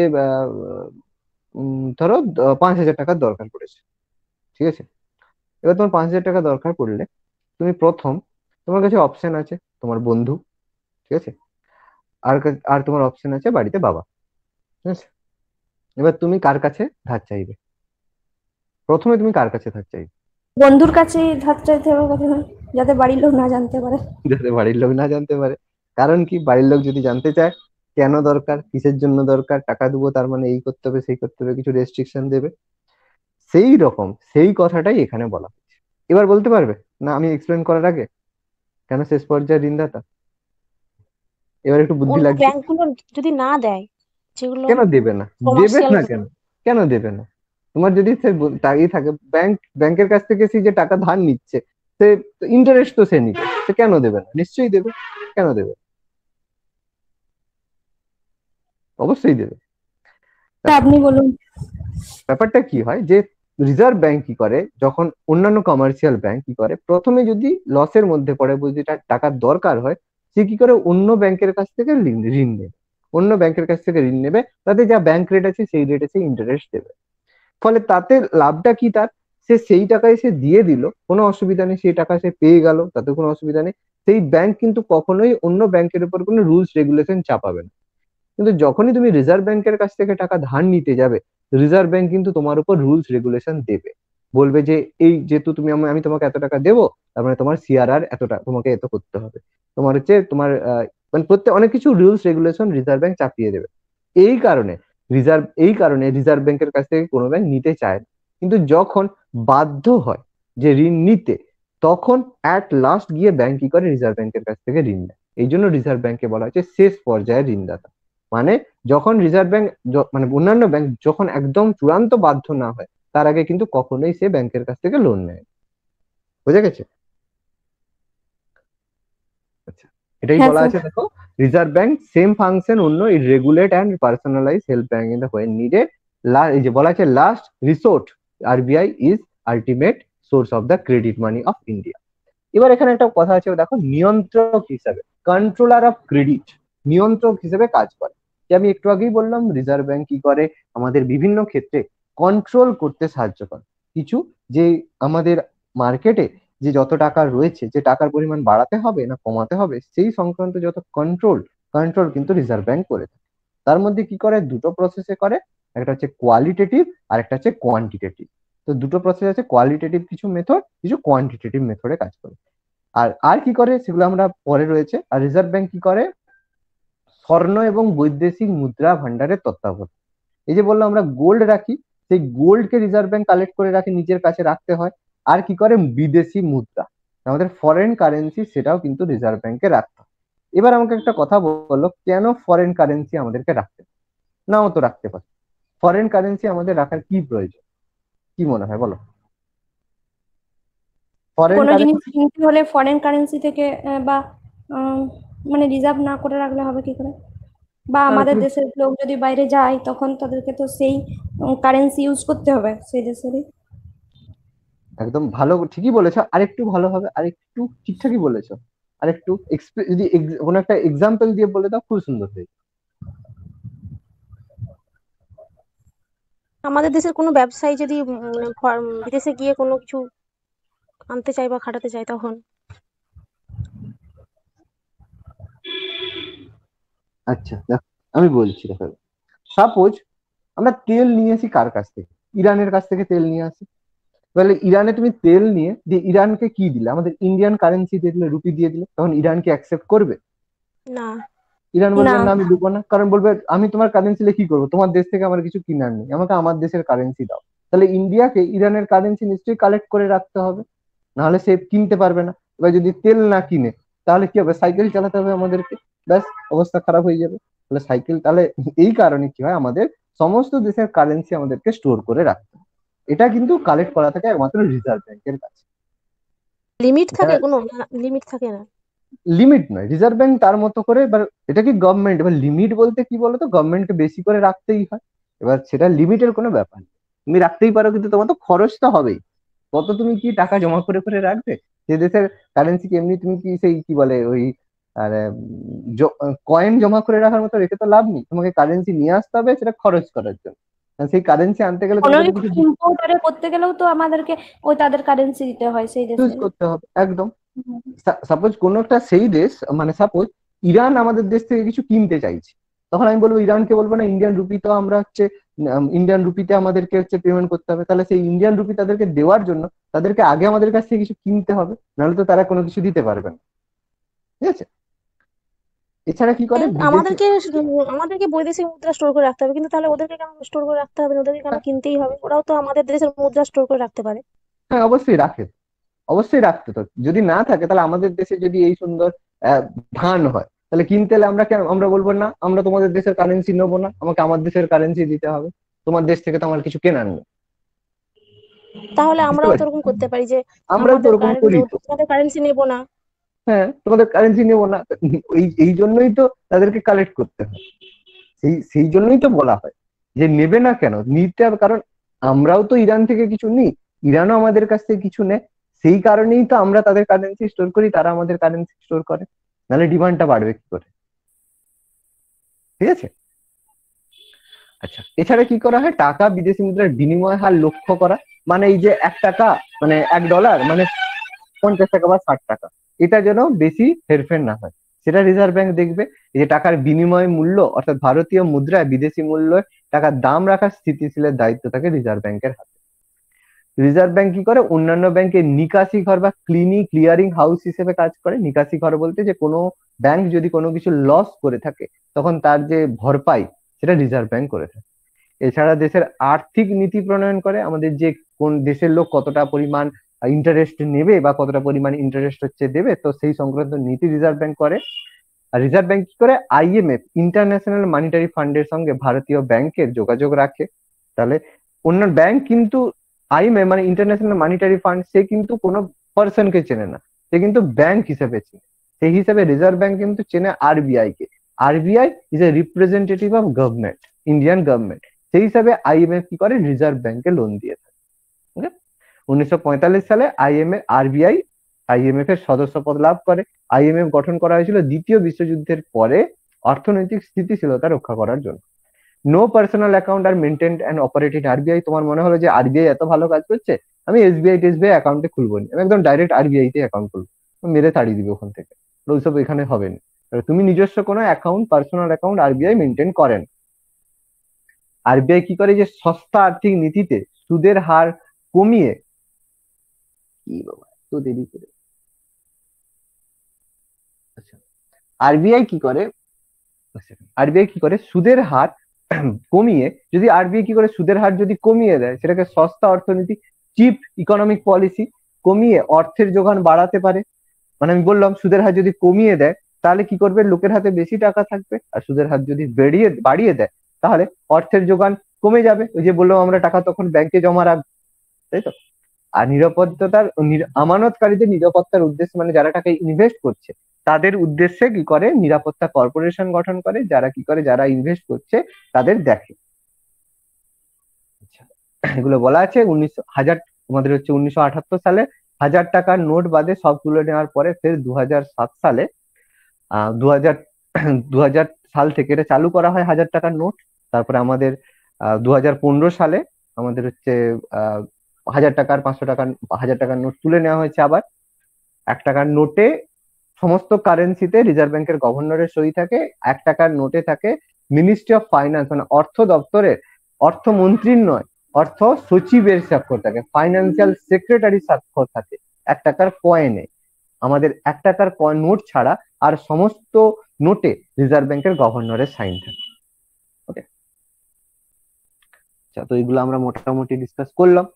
ধরো পাঁচ হাজার টাকার দরকার পড়েছে ঠিক আছে? এবার তোমার পাঁচ হাজার টাকা দরকার পড়লে তুমি প্রথম তোমার কাছে অপশন আছে তোমার বন্ধু ঠিক আছে? আর আর তোমার অপশন আছে বাড়িতে বাবা ঠিক আছে? এবার তুমি কার কাছে ধার চাইবে? প্রথমে তুমি কার কাছে ধার চাইবে? বন্ধুর কাছে ধার চাইতে হবে প্রথমে যাতে বাড়ির লোক না জানতে পারে। যাতে বাড়ির লোক না জানতে পারে। কারণ কি বাড়ির লোক যদি জানতে চায় কেন দরকার কিসের জন্য দরকার টাকা দেবো তার মানে এই করতে হবে সেই করতে হবে কিছু রেস্ট্রিকশন দেবে। সেই রকম সেই কথাটাই এখানে বলা হয়েছে। এবার বলতে পারবে? না আমি এক্সপ্লেন করার আগে? কেন শেষ পর্যায়ে ঋণদাতা? এবার একটু বুদ্ধি লাগবে ব্যাংকগুলো যদি না দেয় যেগুলো কেন দেবে না? দেবে না কেন? কেন দেবে না? তোমার যদি সে তাই থাকে ব্যাংক ব্যাংকের কাছ থেকে সে যে টাকা ধার নিচ্ছে সে ইন্টারেস্ট তো সে নিবে। সে কেন দেবে না? নিশ্চয়ই দেবে। কেন দেবে অবশ্যই দেবে। আপনি বলুন। ব্যাপারটা কি হয় যে রিজার্ভ ব্যাংক কি করে? যখন অন্যান্য কমার্শিয়াল ব্যাংক কি করে? প্রথমে যদি লসের মধ্যে পড়ে যদি টাকার দরকার হয় সে কি করে? অন্য ব্যাংকের কাছ থেকে ঋণ ঋণ নেবে। অন্য ব্যাংকের কাছ থেকে ঋণ নেবে। তাতে যা ব্যাংক রেট আছে সেই রেটে সে ইন্টারেস্ট দেবে। ফলে তাতে লাভটা কি তার? সে সেই টাকায় সে দিয়ে দিল, কোনো অসুবিধা নেই, সেই টাকা সে পেয়ে গেল, তাতে কোনো অসুবিধা নেই। সেই ব্যাংক কিন্তু কখনোই অন্য ব্যাংকের উপর কোনো রুলস রেগুলেশন চাপাবে না। কিন্তু যখনই তুমি রিজার্ভ ব্যাংকের কাছ থেকে টাকা ধার নিতে যাবে রিজার্ভ ব্যাংক কিন্তু তোমার উপর রুলস রেগুলেশন দেবে। বলবে যে, এই যেহেতু তুমি আমি তোমাকে এত টাকা দেবো, তার মানে তোমার সিআরআর এত টাকা তোমাকে এত করতে হবে। তোমার হচ্ছে তোমার মানে প্রত্যেক অনেক কিছু রুলস রেগুলেশন রিজার্ভ ব্যাংক চাপিয়ে দেবে। এই কারণে রিজার্ভ এই কারণে রিজার্ভ ব্যাংকের কাছ থেকে কোনো ব্যাংক নিতে চায়। কিন্তু যখন বাধ্য হয় যে ঋণ নিতে তখন অ্যাট লাস্ট গিয়ে ব্যাংক কি করে রিজার্ভ ব্যাংকের কাছ থেকে ঋণ নেয় এই জন্য রিজার্ভ ব্যাংকে বলা হচ্ছে শেষ পর্যায়ে ঋণদাতা মানে যখন রিজার্ভ ব্যাংক মানে অন্যান্য ব্যাংক যখন একদম চূড়ান্ত বাধ্য না হয় তার আগে কিন্তু কখনোই সে ব্যাংকের কাছ থেকে লোন নেয়। বোঝা গেছে আচ্ছা এটাই হ্যাঁ, বলা। আছে দেখো রিজার্ভ ব্যাংক সেম ফাংশন অন্য it regulate and personalise help bank in the when needed এই যে বলা আছে last resort RBI is ultimate source of the credit money of India এবার এখানে একটা কথা আছে দেখো, নিয়ন্ত্রক হিসাবে কন্ট্রোলার অফ ক্রেডিট নিয়ন্ত্রক হিসেবে কাজ করে। যে আমি একটু আগেই বললাম রিজার্ভ ব্যাংক কি করে? আমাদের বিভিন্ন ক্ষেত্রে কন্ট্রোল করতে সাহায্য করে। কিছু যে আমাদের মার্কেটে যে যত টাকা রয়েছে, যে টাকার পরিমাণ বাড়াতে হবে না কমাতে হবে, সেই সংক্রান্ত যত কন্ট্রোল কন্ট্রোল কিন্তু রিজার্ভ ব্যাংক করে থাকে। তার মধ্যে কি করে? দুটো প্রসেসে করে। একটা হচ্ছে কোয়ালিটেটিভ আর একটা হচ্ছে কোয়ান্টিটেটিভ তো দুটো প্রসেস আছে কোয়ালিটেটিভ কিছু মেথড কিছু কোয়ান্টিটেটিভ মেথডে কাজ করে। আর আর কি করে সেগুলো আমরা পরে রয়েছে। আর রিজার্ভ ব্যাংক কি করে? স্বর্ণ এবং বৈদেশিক মুদ্রা ভান্ডারের তত্ত্বাবধান। এই যে বললাম আমরা গোল্ড রাখি, সেই গোল্ডকে রিজার্ভ ব্যাংক কালেক্ট করে রাখে, নিজের কাছে রাখতে হয়। আর কি করে? বিদেশি মুদ্রা। আমাদের ফরেন কারেন্সি সেটাও কিন্তু রিজার্ভ ব্যাংকে রাখতে হয়। এবার আমাকে একটা কথা বলল, কেন ফরেন কারেন্সি আমাদেরকে রাখতে? নাও তো রাখতে পারে। ফরেন কারেন্সি আমাদের রাখার কি প্রয়োজন? কি মনে হয় বলো? ফরেন কোনো জিনিস কিনতে হলে ফরেন কারেন্সি থেকে বা মানে রিজার্ভ না করে রাখলে হবে কি করে? বা আমাদের দেশের লোক যদি বাইরে যায় তখন তাদেরকে তো সেই কারেন্সি ইউজ করতে হবে সেই দেশেরই। একদম ভালো ঠিকই বলেছ। আরেকটু ভালো হবে আরেকটু ঠিকঠাকই বলেছ। আরেকটু যদি কোনো একটা এক্সাম্পল দিয়ে বলে দাও খুব সুন্দর হয়ে আমাদের দেশের কোনো ব্যবসায়ী যদি মানে বিদেশে গিয়ে কোনো কিছু আনতে চায় বা খাটাতে চায় তখন? আচ্ছা আমি বলছি দেখো। সাপোজ আমরা তেল নিয়ে আসি কার কাছ থেকে? ইরানের কাছ থেকে তেল নিয়ে আসি। তাহলে ইরানে তুমি তেল নিয়ে দিয়ে ইরানকে কি দিলে? আমাদের ইন্ডিয়ান কারেন্সি দিয়ে দিলে রুপি দিয়ে দিলে তখন ইরান কি অ্যাকসেপ্ট করবে? না। ইরান বলবে না। আমি দেবো না। কারণ বলবে আমি তোমার কারেন্সি কি করব? তোমার দেশ থেকে আমার কিছু কিনার নেই। আমাকে আমার দেশের কারেন্সি দাও। তাহলে ইন্ডিয়াকে ইরানের কারেন্সি নিশ্চয়ই কালেক্ট করে রাখতে হবে। নাহলে সে কিনতে পারবে না। এবার যদি তেল না কিনে তাহলে কি হবে? সাইকেল চালাতে হবে আমাদেরকে। ব্যাস অবস্থা খারাপ হয়ে যাবে। তাহলে সাইকেল তাহলে এই কারণে কি হয়? আমাদের সমস্ত দেশের কারেন্সি আমাদেরকে স্টোর করে রাখতে হবে। এটা কিন্তু কালেক্ট করা থাকে একমাত্র রিজার্ভ ব্যাংকের কাছে। লিমিট থাকে কোনো? লিমিট থাকে না। লিমিট নয়। রিজার্ভ ব্যাংক তার মতো করে এবার এটা কি গভর্নমেন্ট এবার লিমিট বলতে কি বলতো? গভর্নমেন্টকে বেশি করে রাখতেই হয়। এবার সেটা লিমিটের কোনো ব্যাপার নেই তুমি রাখতেই পারো কিন্তু তোমার তো খরচ তো হবেই। কত তুমি কি টাকা জমা করে করে রাখবে? যে দেশের কারেন্সি কি এমনি তুমি কি সেই কি বলে ওই আর কয়েন জমা করে রাখার মতো রেখে তো লাভ নেই। তোমাকে কারেন্সি নিয়ে আসতে হবে সেটা খরচ করার জন্য। সেই কারেন্সি আনতে গেলে করতে গেলেও তো আমাদেরকে ওই তাদের কারেন্সি দিতে হয় সেই করতে হবে একদম। সাপোজ কোন একটা সেই দেশ মানে সাপোজ ইরান আমাদের দেশ থেকে কিছু কিনতে চাইছে। তখন আমি বলব ইরানকে বলব না ইন্ডিয়ান রুপি তো আমরা হচ্ছে ইন্ডিয়ান রুপিতে আমাদেরকে হচ্ছে পেমেন্ট করতে হবে। তাহলে সেই ইন্ডিয়ান রুপি তাদেরকে দেওয়ার জন্য তাদেরকে আগে আমাদের কাছ থেকে কিছু কিনতে হবে নাহলে তো তারা কোনো কিছু দিতে পারবে না। ঠিক আছে? এছাড়া কি করে? আমাদেরকে আমাদেরকে বৈদেশিক মুদ্রা স্টোর করে রাখতে হবে কিন্তু তাহলে ওদেরকে কেন স্টোর করে রাখতে হবে না? ওদেরকে কেন কিনতেই হবে? ওরাও তো আমাদের দেশের মুদ্রা স্টোর করে রাখতে পারে। হ্যাঁ অবশ্যই রাখে। অবশ্যই রাখতে তো। যদি না থাকে তাহলে আমাদের দেশে যদি এই সুন্দর ধান হয় তাহলে কিনতে হলে আমরা কেন আমরা বলব না আমরা তোমাদের দেশের কারেন্সি নেব না আমাকে আমার দেশের কারেন্সি দিতে হবে। তোমার দেশ থেকে তো আমার কিছু কেনার নেই। তাহলে আমরাও তো। ওরকম করতে পারি যে আমরাও তো ওরকম করি তো। আমাদের কারেন্সি নেব না। হ্যাঁ তোমাদের কারেন্সি নেব না। এই এই জন্যই তো তাদেরকে কালেক্ট করতে হয়। সেই সেই জন্যই তো বলা হয় যে নেবে না কেন? নিতে হবে কারণ আমরাও তো ইরান থেকে কিছু নিই। ইরানও আমাদের কাছ থেকে কিছু নেয়। সেই কারণেই তো আমরা তাদের কারেন্সি স্টোর করি, তারা আমাদের কারেন্সি স্টোর করে। নাহলে ডিমান্ডটা বাড়বে কি করে? ঠিক আছে? আচ্ছা এছাড়া কি করা হয়? টাকা বিদেশি মুদ্রার বিনিময় হার লক্ষ্য করা। মানে এই যে এক টাকা মানে এক ডলার মানে পঞ্চাশ টাকা বা ষাট টাকা। এটা যেন বেশি হেরফের না হয়। সেটা রিজার্ভ ব্যাংক দেখবে, এই যে টাকার বিনিময় মূল্য, অর্থাৎ ভারতীয় মুদ্রায় বিদেশি মূল্য টাকার দাম রাখার স্থিতিশীলের দায়িত্ব থাকে রিজার্ভ ব্যাংকের হাতে। রিজার্ভ ব্যাংক কি করে? অন্যান্য ব্যাংকের নিকাশি ঘর বা ক্লিনি ক্লিয়ারিং হাউস হিসেবে কাজ করে। নিকাশি ঘর বলতে যে কোনো ব্যাংক যদি কোনো কিছু লস করে থাকে, তখন তার যে ভরপাই সেটা রিজার্ভ ব্যাংক করে থাকে। এছাড়া দেশের আর্থিক নীতি প্রণয়ন করে। আমাদের যে কোন দেশের লোক কতটা পরিমাণ ইন্টারেস্ট নেবে বা কতটা পরিমাণ ইন্টারেস্ট হচ্ছে দেবে, তো সেই সংক্রান্ত নীতি রিজার্ভ ব্যাংক করে। আর রিজার্ভ ব্যাংক কি করে? আইএমএফ ইন্টারন্যাশনাল মানিটারি ফান্ডের সঙ্গে ভারতীয় ব্যাংকের যোগাযোগ রাখে। তাহলে অন্য ব্যাংক কিন্তু আইএমএফ মানে ইন্টারন্যাশনাল মানিটারি ফান্ড সে কিন্তু কোনো পার্সনকে চেনে না। সে কিন্তু ব্যাংক হিসেবে চেনে। সেই হিসেবে রিজার্ভ ব্যাংক কিন্তু চেনে RBI K. RBI is a representative of government Indian government সেই হিসাবে আইএমএফ কি করে? রিজার্ভ ব্যাংকে লোন দিয়ে থাকে। ওকে উনিশশো পঁয়তাল্লিশ সালে আইএমএফ আরবিআই আইএমএফ এর সদস্য পদ লাভ করে। আইএমএফ গঠন করা হয়েছিল দ্বিতীয় বিশ্বযুদ্ধের পরে অর্থনৈতিক স্থিতিশীলতা রক্ষা করার জন্য। No personal account are maintained and operated RBI তোমার মনে হলো যে আরবিআই এত ভালো কাজ করছে? আমি এসবিআই টেসবিআই অ্যাকাউন্টে খুলবো না। আমি একদম ডাইরেক্ট আরবিআই তে অ্যাকাউন্ট খুলবো। মেরে তাড়িয়ে দিবে ওখান থেকে। ওইসব এখানে হবে না। তুমি নিজস্ব কোনো account personal account RBI maintain করেন আরবিআই কি করে যে সস্তা আর্থিক নীতিতে সুদের হার কমিয়ে কি বাবা তো দেরি করে? আচ্ছা আরবিআই কি করে? আরবিআই কি করে? সুদের হার কমিয়ে, যদি আরবিআই কি করে সুদের হার যদি কমিয়ে দেয়, সেটাকে সস্তা অর্থনীতি চিপ ইকোনমিক পলিসি কমিয়ে অর্থের যোগান বাড়াতে পারে। মানে আমি বললাম, সুদের হার যদি কমিয়ে দেয়, তাহলে কি করবে? লোকের হাতে বেশি টাকা থাকবে, আর সুদের হার যদি বেড়িয়ে, বাড়িয়ে দেয়, তাহলে অর্থের যোগান কমে যাবে। ওই যে বললাম, আমরা টাকা তখন ব্যাংকে জমা রাখব তাই তো? আর নিরাপত্তার আমানতকারীদের নিরাপত্তার উদ্দেশ্যে মানে যারা টাকা ইনভেস্ট করছে তাদের উদ্দেশ্যে কি করে? নিরাপত্তা কর্পোরেশন গঠন করে যারা কি করে? যারা ইনভেস্ট করছে তাদের দেখে। আচ্ছা, এগুলো বলা আছে উনিশশো হাজার তোমাদের হচ্ছে উনিশশো আঠাত্তর সালে হাজার টাকার নোট বাদে সব তুলে নেওয়ার পরে ফের দু সাত সালে দু হাজার দু হাজার সাল থেকে এটা চালু করা হয় হাজার টাকার নোট। তারপরে আমাদের দু হাজার পনেরো সালে আমাদের হচ্ছে আহ হাজার টাকার পাঁচশো টাকার হাজার টাকার নোট তুলে নেওয়া হয়েছে আবার। এক টাকার নোটে সমস্ত কারেন্সিতে রিজার্ভ ব্যাংকের গভর্নরের সই থাকে, এক টাকার নোটে থাকে মিনিস্ট্রি অফ ফাইন্যান্স মানে অর্থ দপ্তরের অর্থমন্ত্রীর নয়, অর্থ সচিবের স্বাক্ষর থাকে ফাইন্যান্সিয়াল সেক্রেটারি স্বাক্ষর থাকে, এক টাকার কয়েনে আমাদের এক টাকার কয়েন নোট ছাড়া আর সমস্ত নোটে রিজার্ভ ব্যাংকের গভর্নরের সাইন থাকে। ওকে আচ্ছা তো এগুলো আমরা মোটামুটি ডিসকাস করলাম।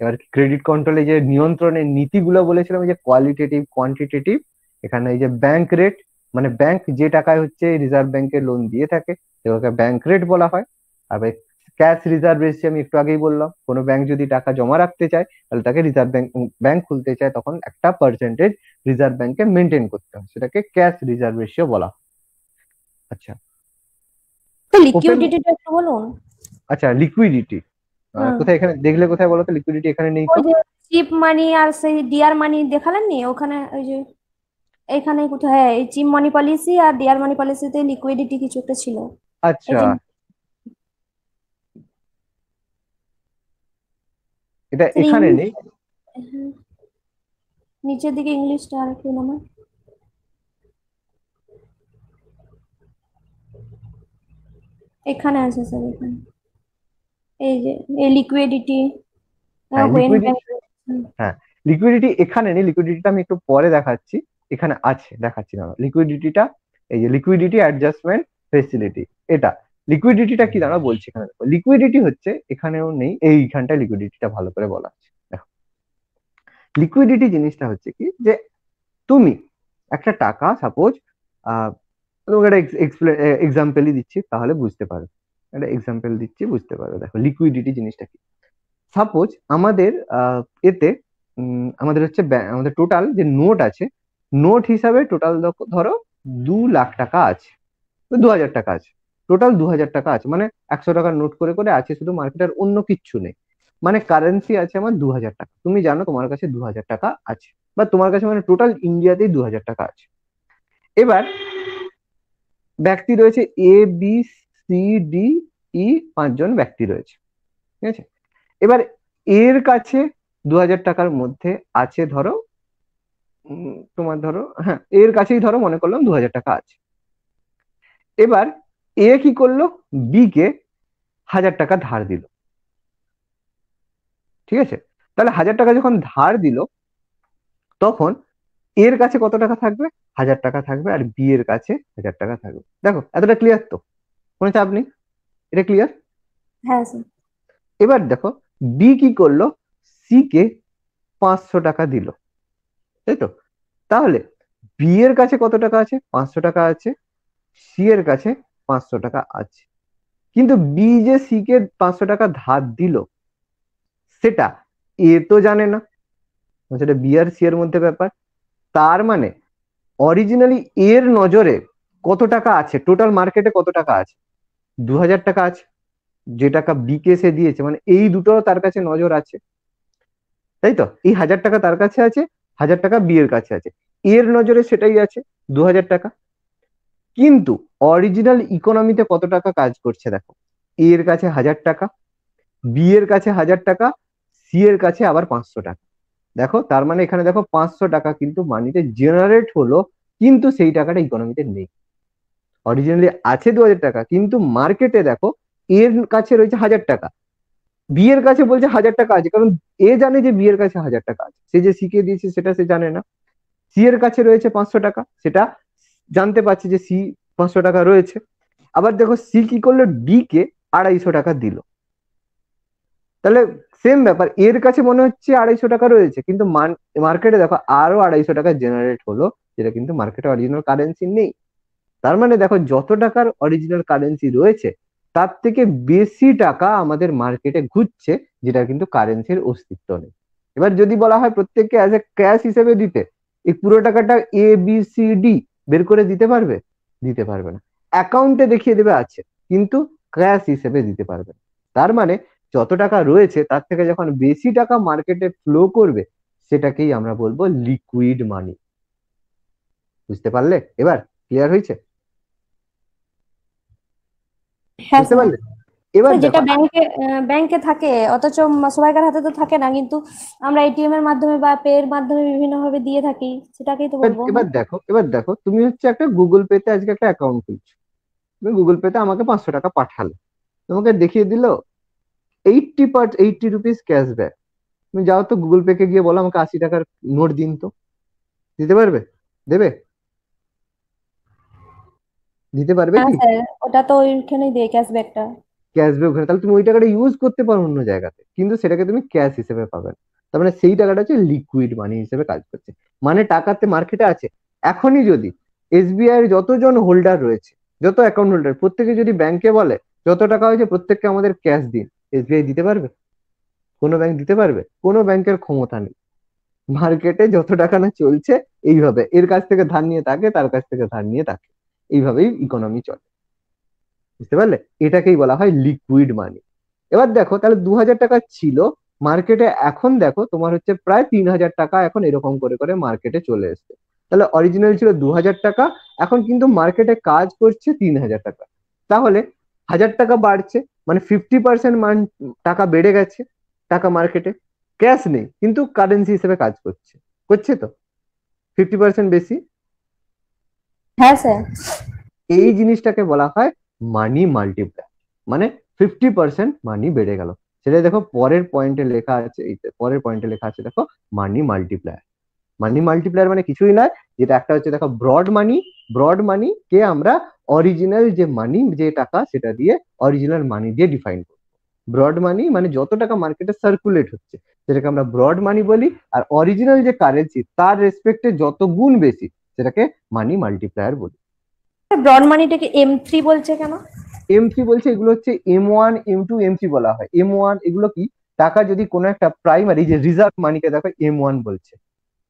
এবার ক্রেডিট কন্ট্রোলে যে নিয়ন্ত্রণের নীতিগুলো বলেছিলাম যে কোয়ালিটেটিভ কোয়ান্টিটেটিভ এখানে এই যে ব্যাংক রেট মানে ব্যাংক যে টাকায় হচ্ছে রিজার্ভ ব্যাংকে লোন দিয়ে থাকে সেগুলোকে ব্যাংক রেট বলা হয়। আর ক্যাশ রিজার্ভ রেশিও আমি একটু আগেই বললাম কোনো ব্যাংক যদি টাকা জমা রাখতে চায় তাহলে তাকে রিজার্ভ ব্যাংক ব্যাংক খুলতে চায় তখন একটা পার্সেন্টেজ রিজার্ভ ব্যাংকে মেনটেন করতে হয়। সেটাকে ক্যাশ রিজার্ভ রেশিও বলা হয়। আচ্ছা। লিকুইডিটিটা একটু বলুন। আচ্ছা লিকুইডিটি কোথায় এখানে দেখলে কোথায় বলো তো লিকুইডিটি এখানে নেই তো। চিপ মানি আর সেই ডিয়ার মানি দেখালেন নি ওখানে ওই যে এখানে কোথায় হ্যাঁ, এই চিম মানি পলিসি আর ডিয়ার মানি পলিসিতে লিকুইডিটি কিছু একটা ছিল। আচ্ছা। এটা এখানে নেই? হ্যাঁ। নিচের দিকে ইংলিশটা আর একটু নামান এখানে আছে স্যার এখানে। এই যে এই লিকুইডিটি হ্যাঁ, লিকুইডিটি এখানে নেই লিকুইডিটিটা আমি একটু পরে দেখাচ্ছি। এখানে আছে, দেখাচ্ছি না। লিকুইডিটিটা এই যে লিকুইডিটি অ্যাডজাস্টমেন্ট ফেসিলিটি এটা। লিকুইডিটিটা কি দাঁড়া বলছি এখানে দেখো। লিকুইডিটি হচ্ছে, এখানেও নেই এইখানটা লিকুইডিটিটা ভালো করে বলা আছে। দেখো। লিকুইডিটি জিনিসটা হচ্ছে কি, যে তুমি একটা টাকা সাপোজ তোমাকে একটা এক্সাম্পলই দিচ্ছি, তাহলে বুঝতে পারবে একটা এক্সাম্পল দিচ্ছি, বুঝতে পারো। দেখো লিকুইডিটি জিনিসটা কি? সাপোজ আমাদের এতে আমাদের হচ্ছে আমাদের টোটাল যে নোট আছে নোট হিসাবে টোটাল ধরো দু লাখ টাকা আছে। দু হাজার টাকা আছে। টোটাল দু হাজার টাকা আছে। মানে একশো টাকার নোট করে করে আছে শুধু মার্কেটের অন্য কিচ্ছু নেই। মানে কারেন্সি আছে আমার দু হাজার টাকা। তুমি জানো তোমার কাছে দু হাজার টাকা আছে। বা তোমার কাছে মানে টোটাল ইন্ডিয়াতেই দু হাজার টাকা আছে। এবার ব্যক্তি রয়েছে A B C D E পাঁচজন ব্যক্তি রয়েছে। ঠিক আছে? এবার এর কাছে দু হাজার টাকার মধ্যে আছে ধরো তোমার ধরো হ্যাঁ এর কাছেই ধরো মনে করলাম দু হাজার টাকা আছে। এবার এ কি করল? বি কে হাজার টাকা ধার দিল। ঠিক আছে? তাহলে হাজার টাকা যখন ধার দিল তখন এর কাছে কত টাকা থাকবে? হাজার টাকা থাকবে আর বি এর কাছে হাজার টাকা থাকবে। দেখো এতটা ক্লিয়ার তো? কোনো চাপ নেই? এটা ক্লিয়ার হ্যাঁ এবার দেখো বি কি করল? সি কে পাঁচশো টাকা দিল। তাই তো? তাহলে বি এর কাছে কত টাকা আছে? পাঁচশো টাকা আছে। সি এর কাছে পাঁচশো টাকা আছে। কিন্তু বি যে সি কে পাঁচশো টাকা ধার দিল, সেটা এ তো জানে না। সেটা বি আর সি এর মধ্যে ব্যাপার। তার মানে অরিজিনালি এর নজরে কত টাকা আছে? টোটাল মার্কেটে কত টাকা আছে? দু হাজার টাকা আছে। যে টাকা বিকে সে দিয়েছে। মানে এই দুটো তার কাছে নজর আছে। তাই তো? এই হাজার টাকা তার কাছে আছে। হাজার টাকা বিয়ের কাছে আছে। এর নজরে সেটাই আছে, দু হাজার টাকা। কিন্তু অরিজিনাল ইকোনমিতে কত টাকা কাজ করছে দেখো? এর কাছে হাজার টাকা বি এর কাছে হাজার টাকা সি এর কাছে আবার পাঁচশো টাকা। দেখো, তার মানে এখানে দেখো পাঁচশো টাকা কিন্তু মানিতে জেনারেট হলো, কিন্তু সেই টাকাটা ইকোনমিতে নেই। অরিজিনালি আছে দু হাজার টাকা, কিন্তু মার্কেটে দেখো, এর কাছে রয়েছে হাজার টাকা। বি এর কাছে বলছে হাজার টাকা আছে, কারণ এ জানে যে বিয়ের কাছে হাজার টাকা আছে। সে যে সিকে দিয়েছে সেটা সে জানে না। সি এর কাছে রয়েছে পাঁচশো টাকা, সেটা জানতে পারছে যে সি পাঁচশো টাকা রয়েছে। আবার দেখো সি কি করল? ডি কে আড়াইশো টাকা দিল। তাহলে সেম ব্যাপার, এর কাছে মনে হচ্ছে আড়াইশো টাকা রয়েছে, কিন্তু মার্কেটে দেখো আরও আড়াইশো টাকা জেনারেট হলো, যেটা কিন্তু মার্কেটে অরিজিনাল কারেন্সি নেই। তার মানে দেখো যত টাকার অরিজিনাল কারেন্সি রয়েছে তার থেকে বেশি টাকা আমাদের মার্কেটে ঘুরছে, যেটা কিন্তু কারেন্সির অস্তিত্ব নেই। এবার যদি বলা হয় প্রত্যেককে অ্যাজ এ ক্যাশ হিসেবে দিতে, এই পুরো টাকাটা এ বি সি ডি বের করে দিতে পারবে? দিতে পারবে না। অ্যাকাউন্টে দেখিয়ে দেবে আছে, কিন্তু ক্যাশ হিসেবে দিতে পারবে তার মানে যত টাকা রয়েছে, তার থেকে যখন বেশি টাকা মার্কেটে ফ্লো করবে, সেটাকেই আমরা বলব লিকুইড মানি বুঝতে পারলে? এবার ক্লিয়ার হয়েছে? হ্যাঁ বুঝতে পারলে? এবার যেটা ব্যাংকে ব্যাংকে থাকে অথচ সবাইকার হাতে তো থাকে না কিন্তু আমরা এটিএম এর মাধ্যমে বা পে এর মাধ্যমে বিভিন্ন ভাবে দিয়ে থাকি সেটাকেই তো বলব। এবার দেখো এবার দেখো তুমি হচ্ছে একটা গুগল পেতে আজকে একটা অ্যাকাউন্ট খুলছো। তুমি গুগল পেতে আমাকে পাঁচশো টাকা পাঠালে। তোমাকে দেখিয়ে দিল eighty part eighty rupees cashback তুমি যাও তো গুগল পে কে গিয়ে বলো আমাকে আশি টাকার নোট দিন তো। দিতে পারবে? দেবে? দিতে পারবে হ্যাঁ কি? ওটা তো ওইখানেই দেয় ক্যাশব্যাকটা ক্যাশব্যাক ওখানে। তাহলে তুমি ওই টাকাটা ইউজ করতে পারো অন্য জায়গাতে। কিন্তু সেটাকে তুমি ক্যাশ হিসেবে পাবে না। তার মানে সেই টাকাটা হচ্ছে লিকুইড মানি হিসেবে কাজ করছে। মানে টাকাতে মার্কেটে আছে। এখনই যদি এসবিআই এর যতজন হোল্ডার রয়েছে যত অ্যাকাউন্ট হোল্ডার প্রত্যেকে যদি ব্যাংকে বলে যত টাকা হয়েছে প্রত্যেককে আমাদের ক্যাশ দিন। এসবিআই দিতে পারবে? কোনো ব্যাংক দিতে পারবে? কোনো ব্যাংকের ক্ষমতা নেই। মার্কেটে যত টাকা না চলছে এইভাবে। এর কাছ থেকে ধার নিয়ে তাকে তার কাছ থেকে ধার নিয়ে তাকে এইভাবেই ইকোনমি চলে। বুঝতে পারলে? এটাকেই বলা হয় লিকুইড মানি এবার দেখো, তাহলে দু হাজার টাকা ছিল মার্কেটে এখন দেখো, তোমার হচ্ছে প্রায় তিন হাজার টাকা এখন এরকম করে করে মার্কেটে চলে এসছে। তাহলে অরিজিনাল ছিল দু হাজার টাকা, এখন কিন্তু মার্কেটে কাজ করছে তিন হাজার টাকা। তাহলে হাজার টাকা বাড়ছে মানে ফিফটি পার্সেন্ট মান, টাকা বেড়ে গেছে টাকা মার্কেটে ক্যাশ নেই, কিন্তু কারেন্সি হিসেবে কাজ করছে। করছে তো? ফিফটি পার্সেন্ট বেশি হ্যাঁ স্যার। এই জিনিসটাকে বলা হয় মানি মাল্টিপ্লাই মানে ফিফটি পার্সেন্ট মানি বেড়ে গেল। সেটা দেখো পরের পয়েন্টে লেখা আছে পরের পয়েন্টে লেখা আছে দেখো মানি মাল্টিপ্লায়ার মানি মাল্টিপ্লায়ার মানে কিছুই নয়, যেটা একটা হচ্ছে দেখো ব্রড মানি ব্রড মানি কে আমরা অরিজিনাল যে মানি যে টাকা, সেটা দিয়ে অরিজিনাল মানি দিয়ে ডিফাইন করব। ব্রড মানি মানে যত টাকা মার্কেটে সার্কুলেট হচ্ছে, সেটাকে আমরা ব্রড মানি বলি, আর অরিজিনাল যে কারেন্সি তার রেসপেক্টে যত গুণ বেশি সেটাকে মানি মাল্টিপ্লায়ার বলি। ব্রড মানিটাকে এম থ্রি বলছে কেন? এম থ্রি বলছে এগুলো হচ্ছে M one M two M three বলা হয়। এম ওয়ান এগুলো কি? টাকা যদি কোনো একটা প্রাইমারি যে রিজার্ভ মানিকে দেখো এম ওয়ান বলছে।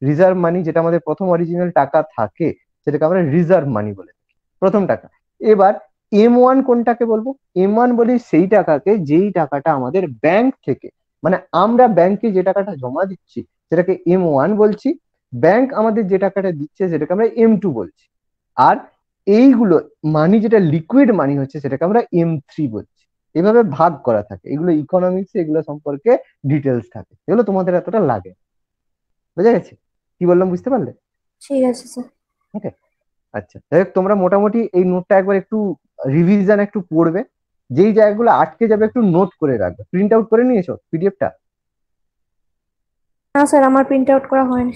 রিজার্ভ মানি যেটা আমাদের প্রথম অরিজিনাল টাকা থাকে সেটাকে আমরা রিজার্ভ মানি বলে থাকি। প্রথম টাকা। এবার এম ওয়ান কোনটাকে বলব? এম ওয়ান বলি সেই টাকাকে যেই টাকাটা আমাদের ব্যাংক থেকে মানে আমরা ব্যাংকে যে টাকাটা জমা দিচ্ছি সেটাকে এম ওয়ান বলছি। ব্যাংক আমাদের যে টাকাটা দিচ্ছে সেটাকে আমরা এম টু বলছি। আর এইগুলো মানি যেটা লিকুইড মানি হচ্ছে সেটাকে আমরা এম থ্রি বলছি। এভাবে ভাগ করা থাকে। এগুলো ইকোনমিক্স এগুলো সম্পর্কে ডিটেলস থাকে। এগুলো তোমাদের এতটা লাগে। বুঝা গেছে? কি বললাম বুঝতে পারলে? ঠিক আছে স্যার আচ্ছা যাই হোক তোমরা মোটামুটি এই নোটটা একবার একটু রিভিশন একটু পড়বে। যেই জায়গাগুলো আটকে যাবে একটু নোট করে রাখবে। প্রিন্ট আউট করে নিয়েছো পিডিএফটা না স্যার আমার প্রিন্ট আউট করা হয়নি।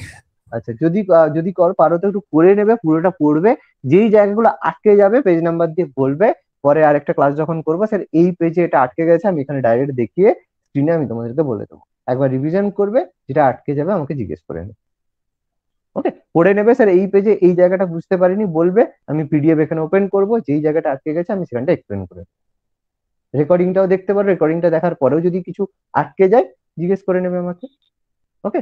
আচ্ছা যদি যদি কর, পারো তো একটু করে নেবে, পুরোটা পড়বে, যেই জায়গাগুলো আটকে যাবে পেজ নাম্বার দিয়ে বলবে, পরে আরেকটা ক্লাস যখন করব স্যার এই পেজে এটা আটকে গেছে, আমি এখানে ডাইরেক্ট দেখিয়ে স্ক্রিনে আমি তোমাদেরকে বলে দেবো। একবার রিভিশন করবে, যেটা আটকে যাবে, আমাকে জিজ্ঞেস করে নেবে। ওকে পড়ে নেবে স্যার এই পেজে এই জায়গাটা বুঝতে পারিনি, বলবে, আমি পিডিএফ এখানে ওপেন করব, যেই জায়গাটা আটকে গেছে, আমি সেখানটা এক্সপ্লেন করে রেকর্ডিংটাও দেখতে পারো রেকর্ডিংটা দেখার পরেও যদি কিছু আটকে যায়, জিজ্ঞেস করে নেবে আমাকে। ওকে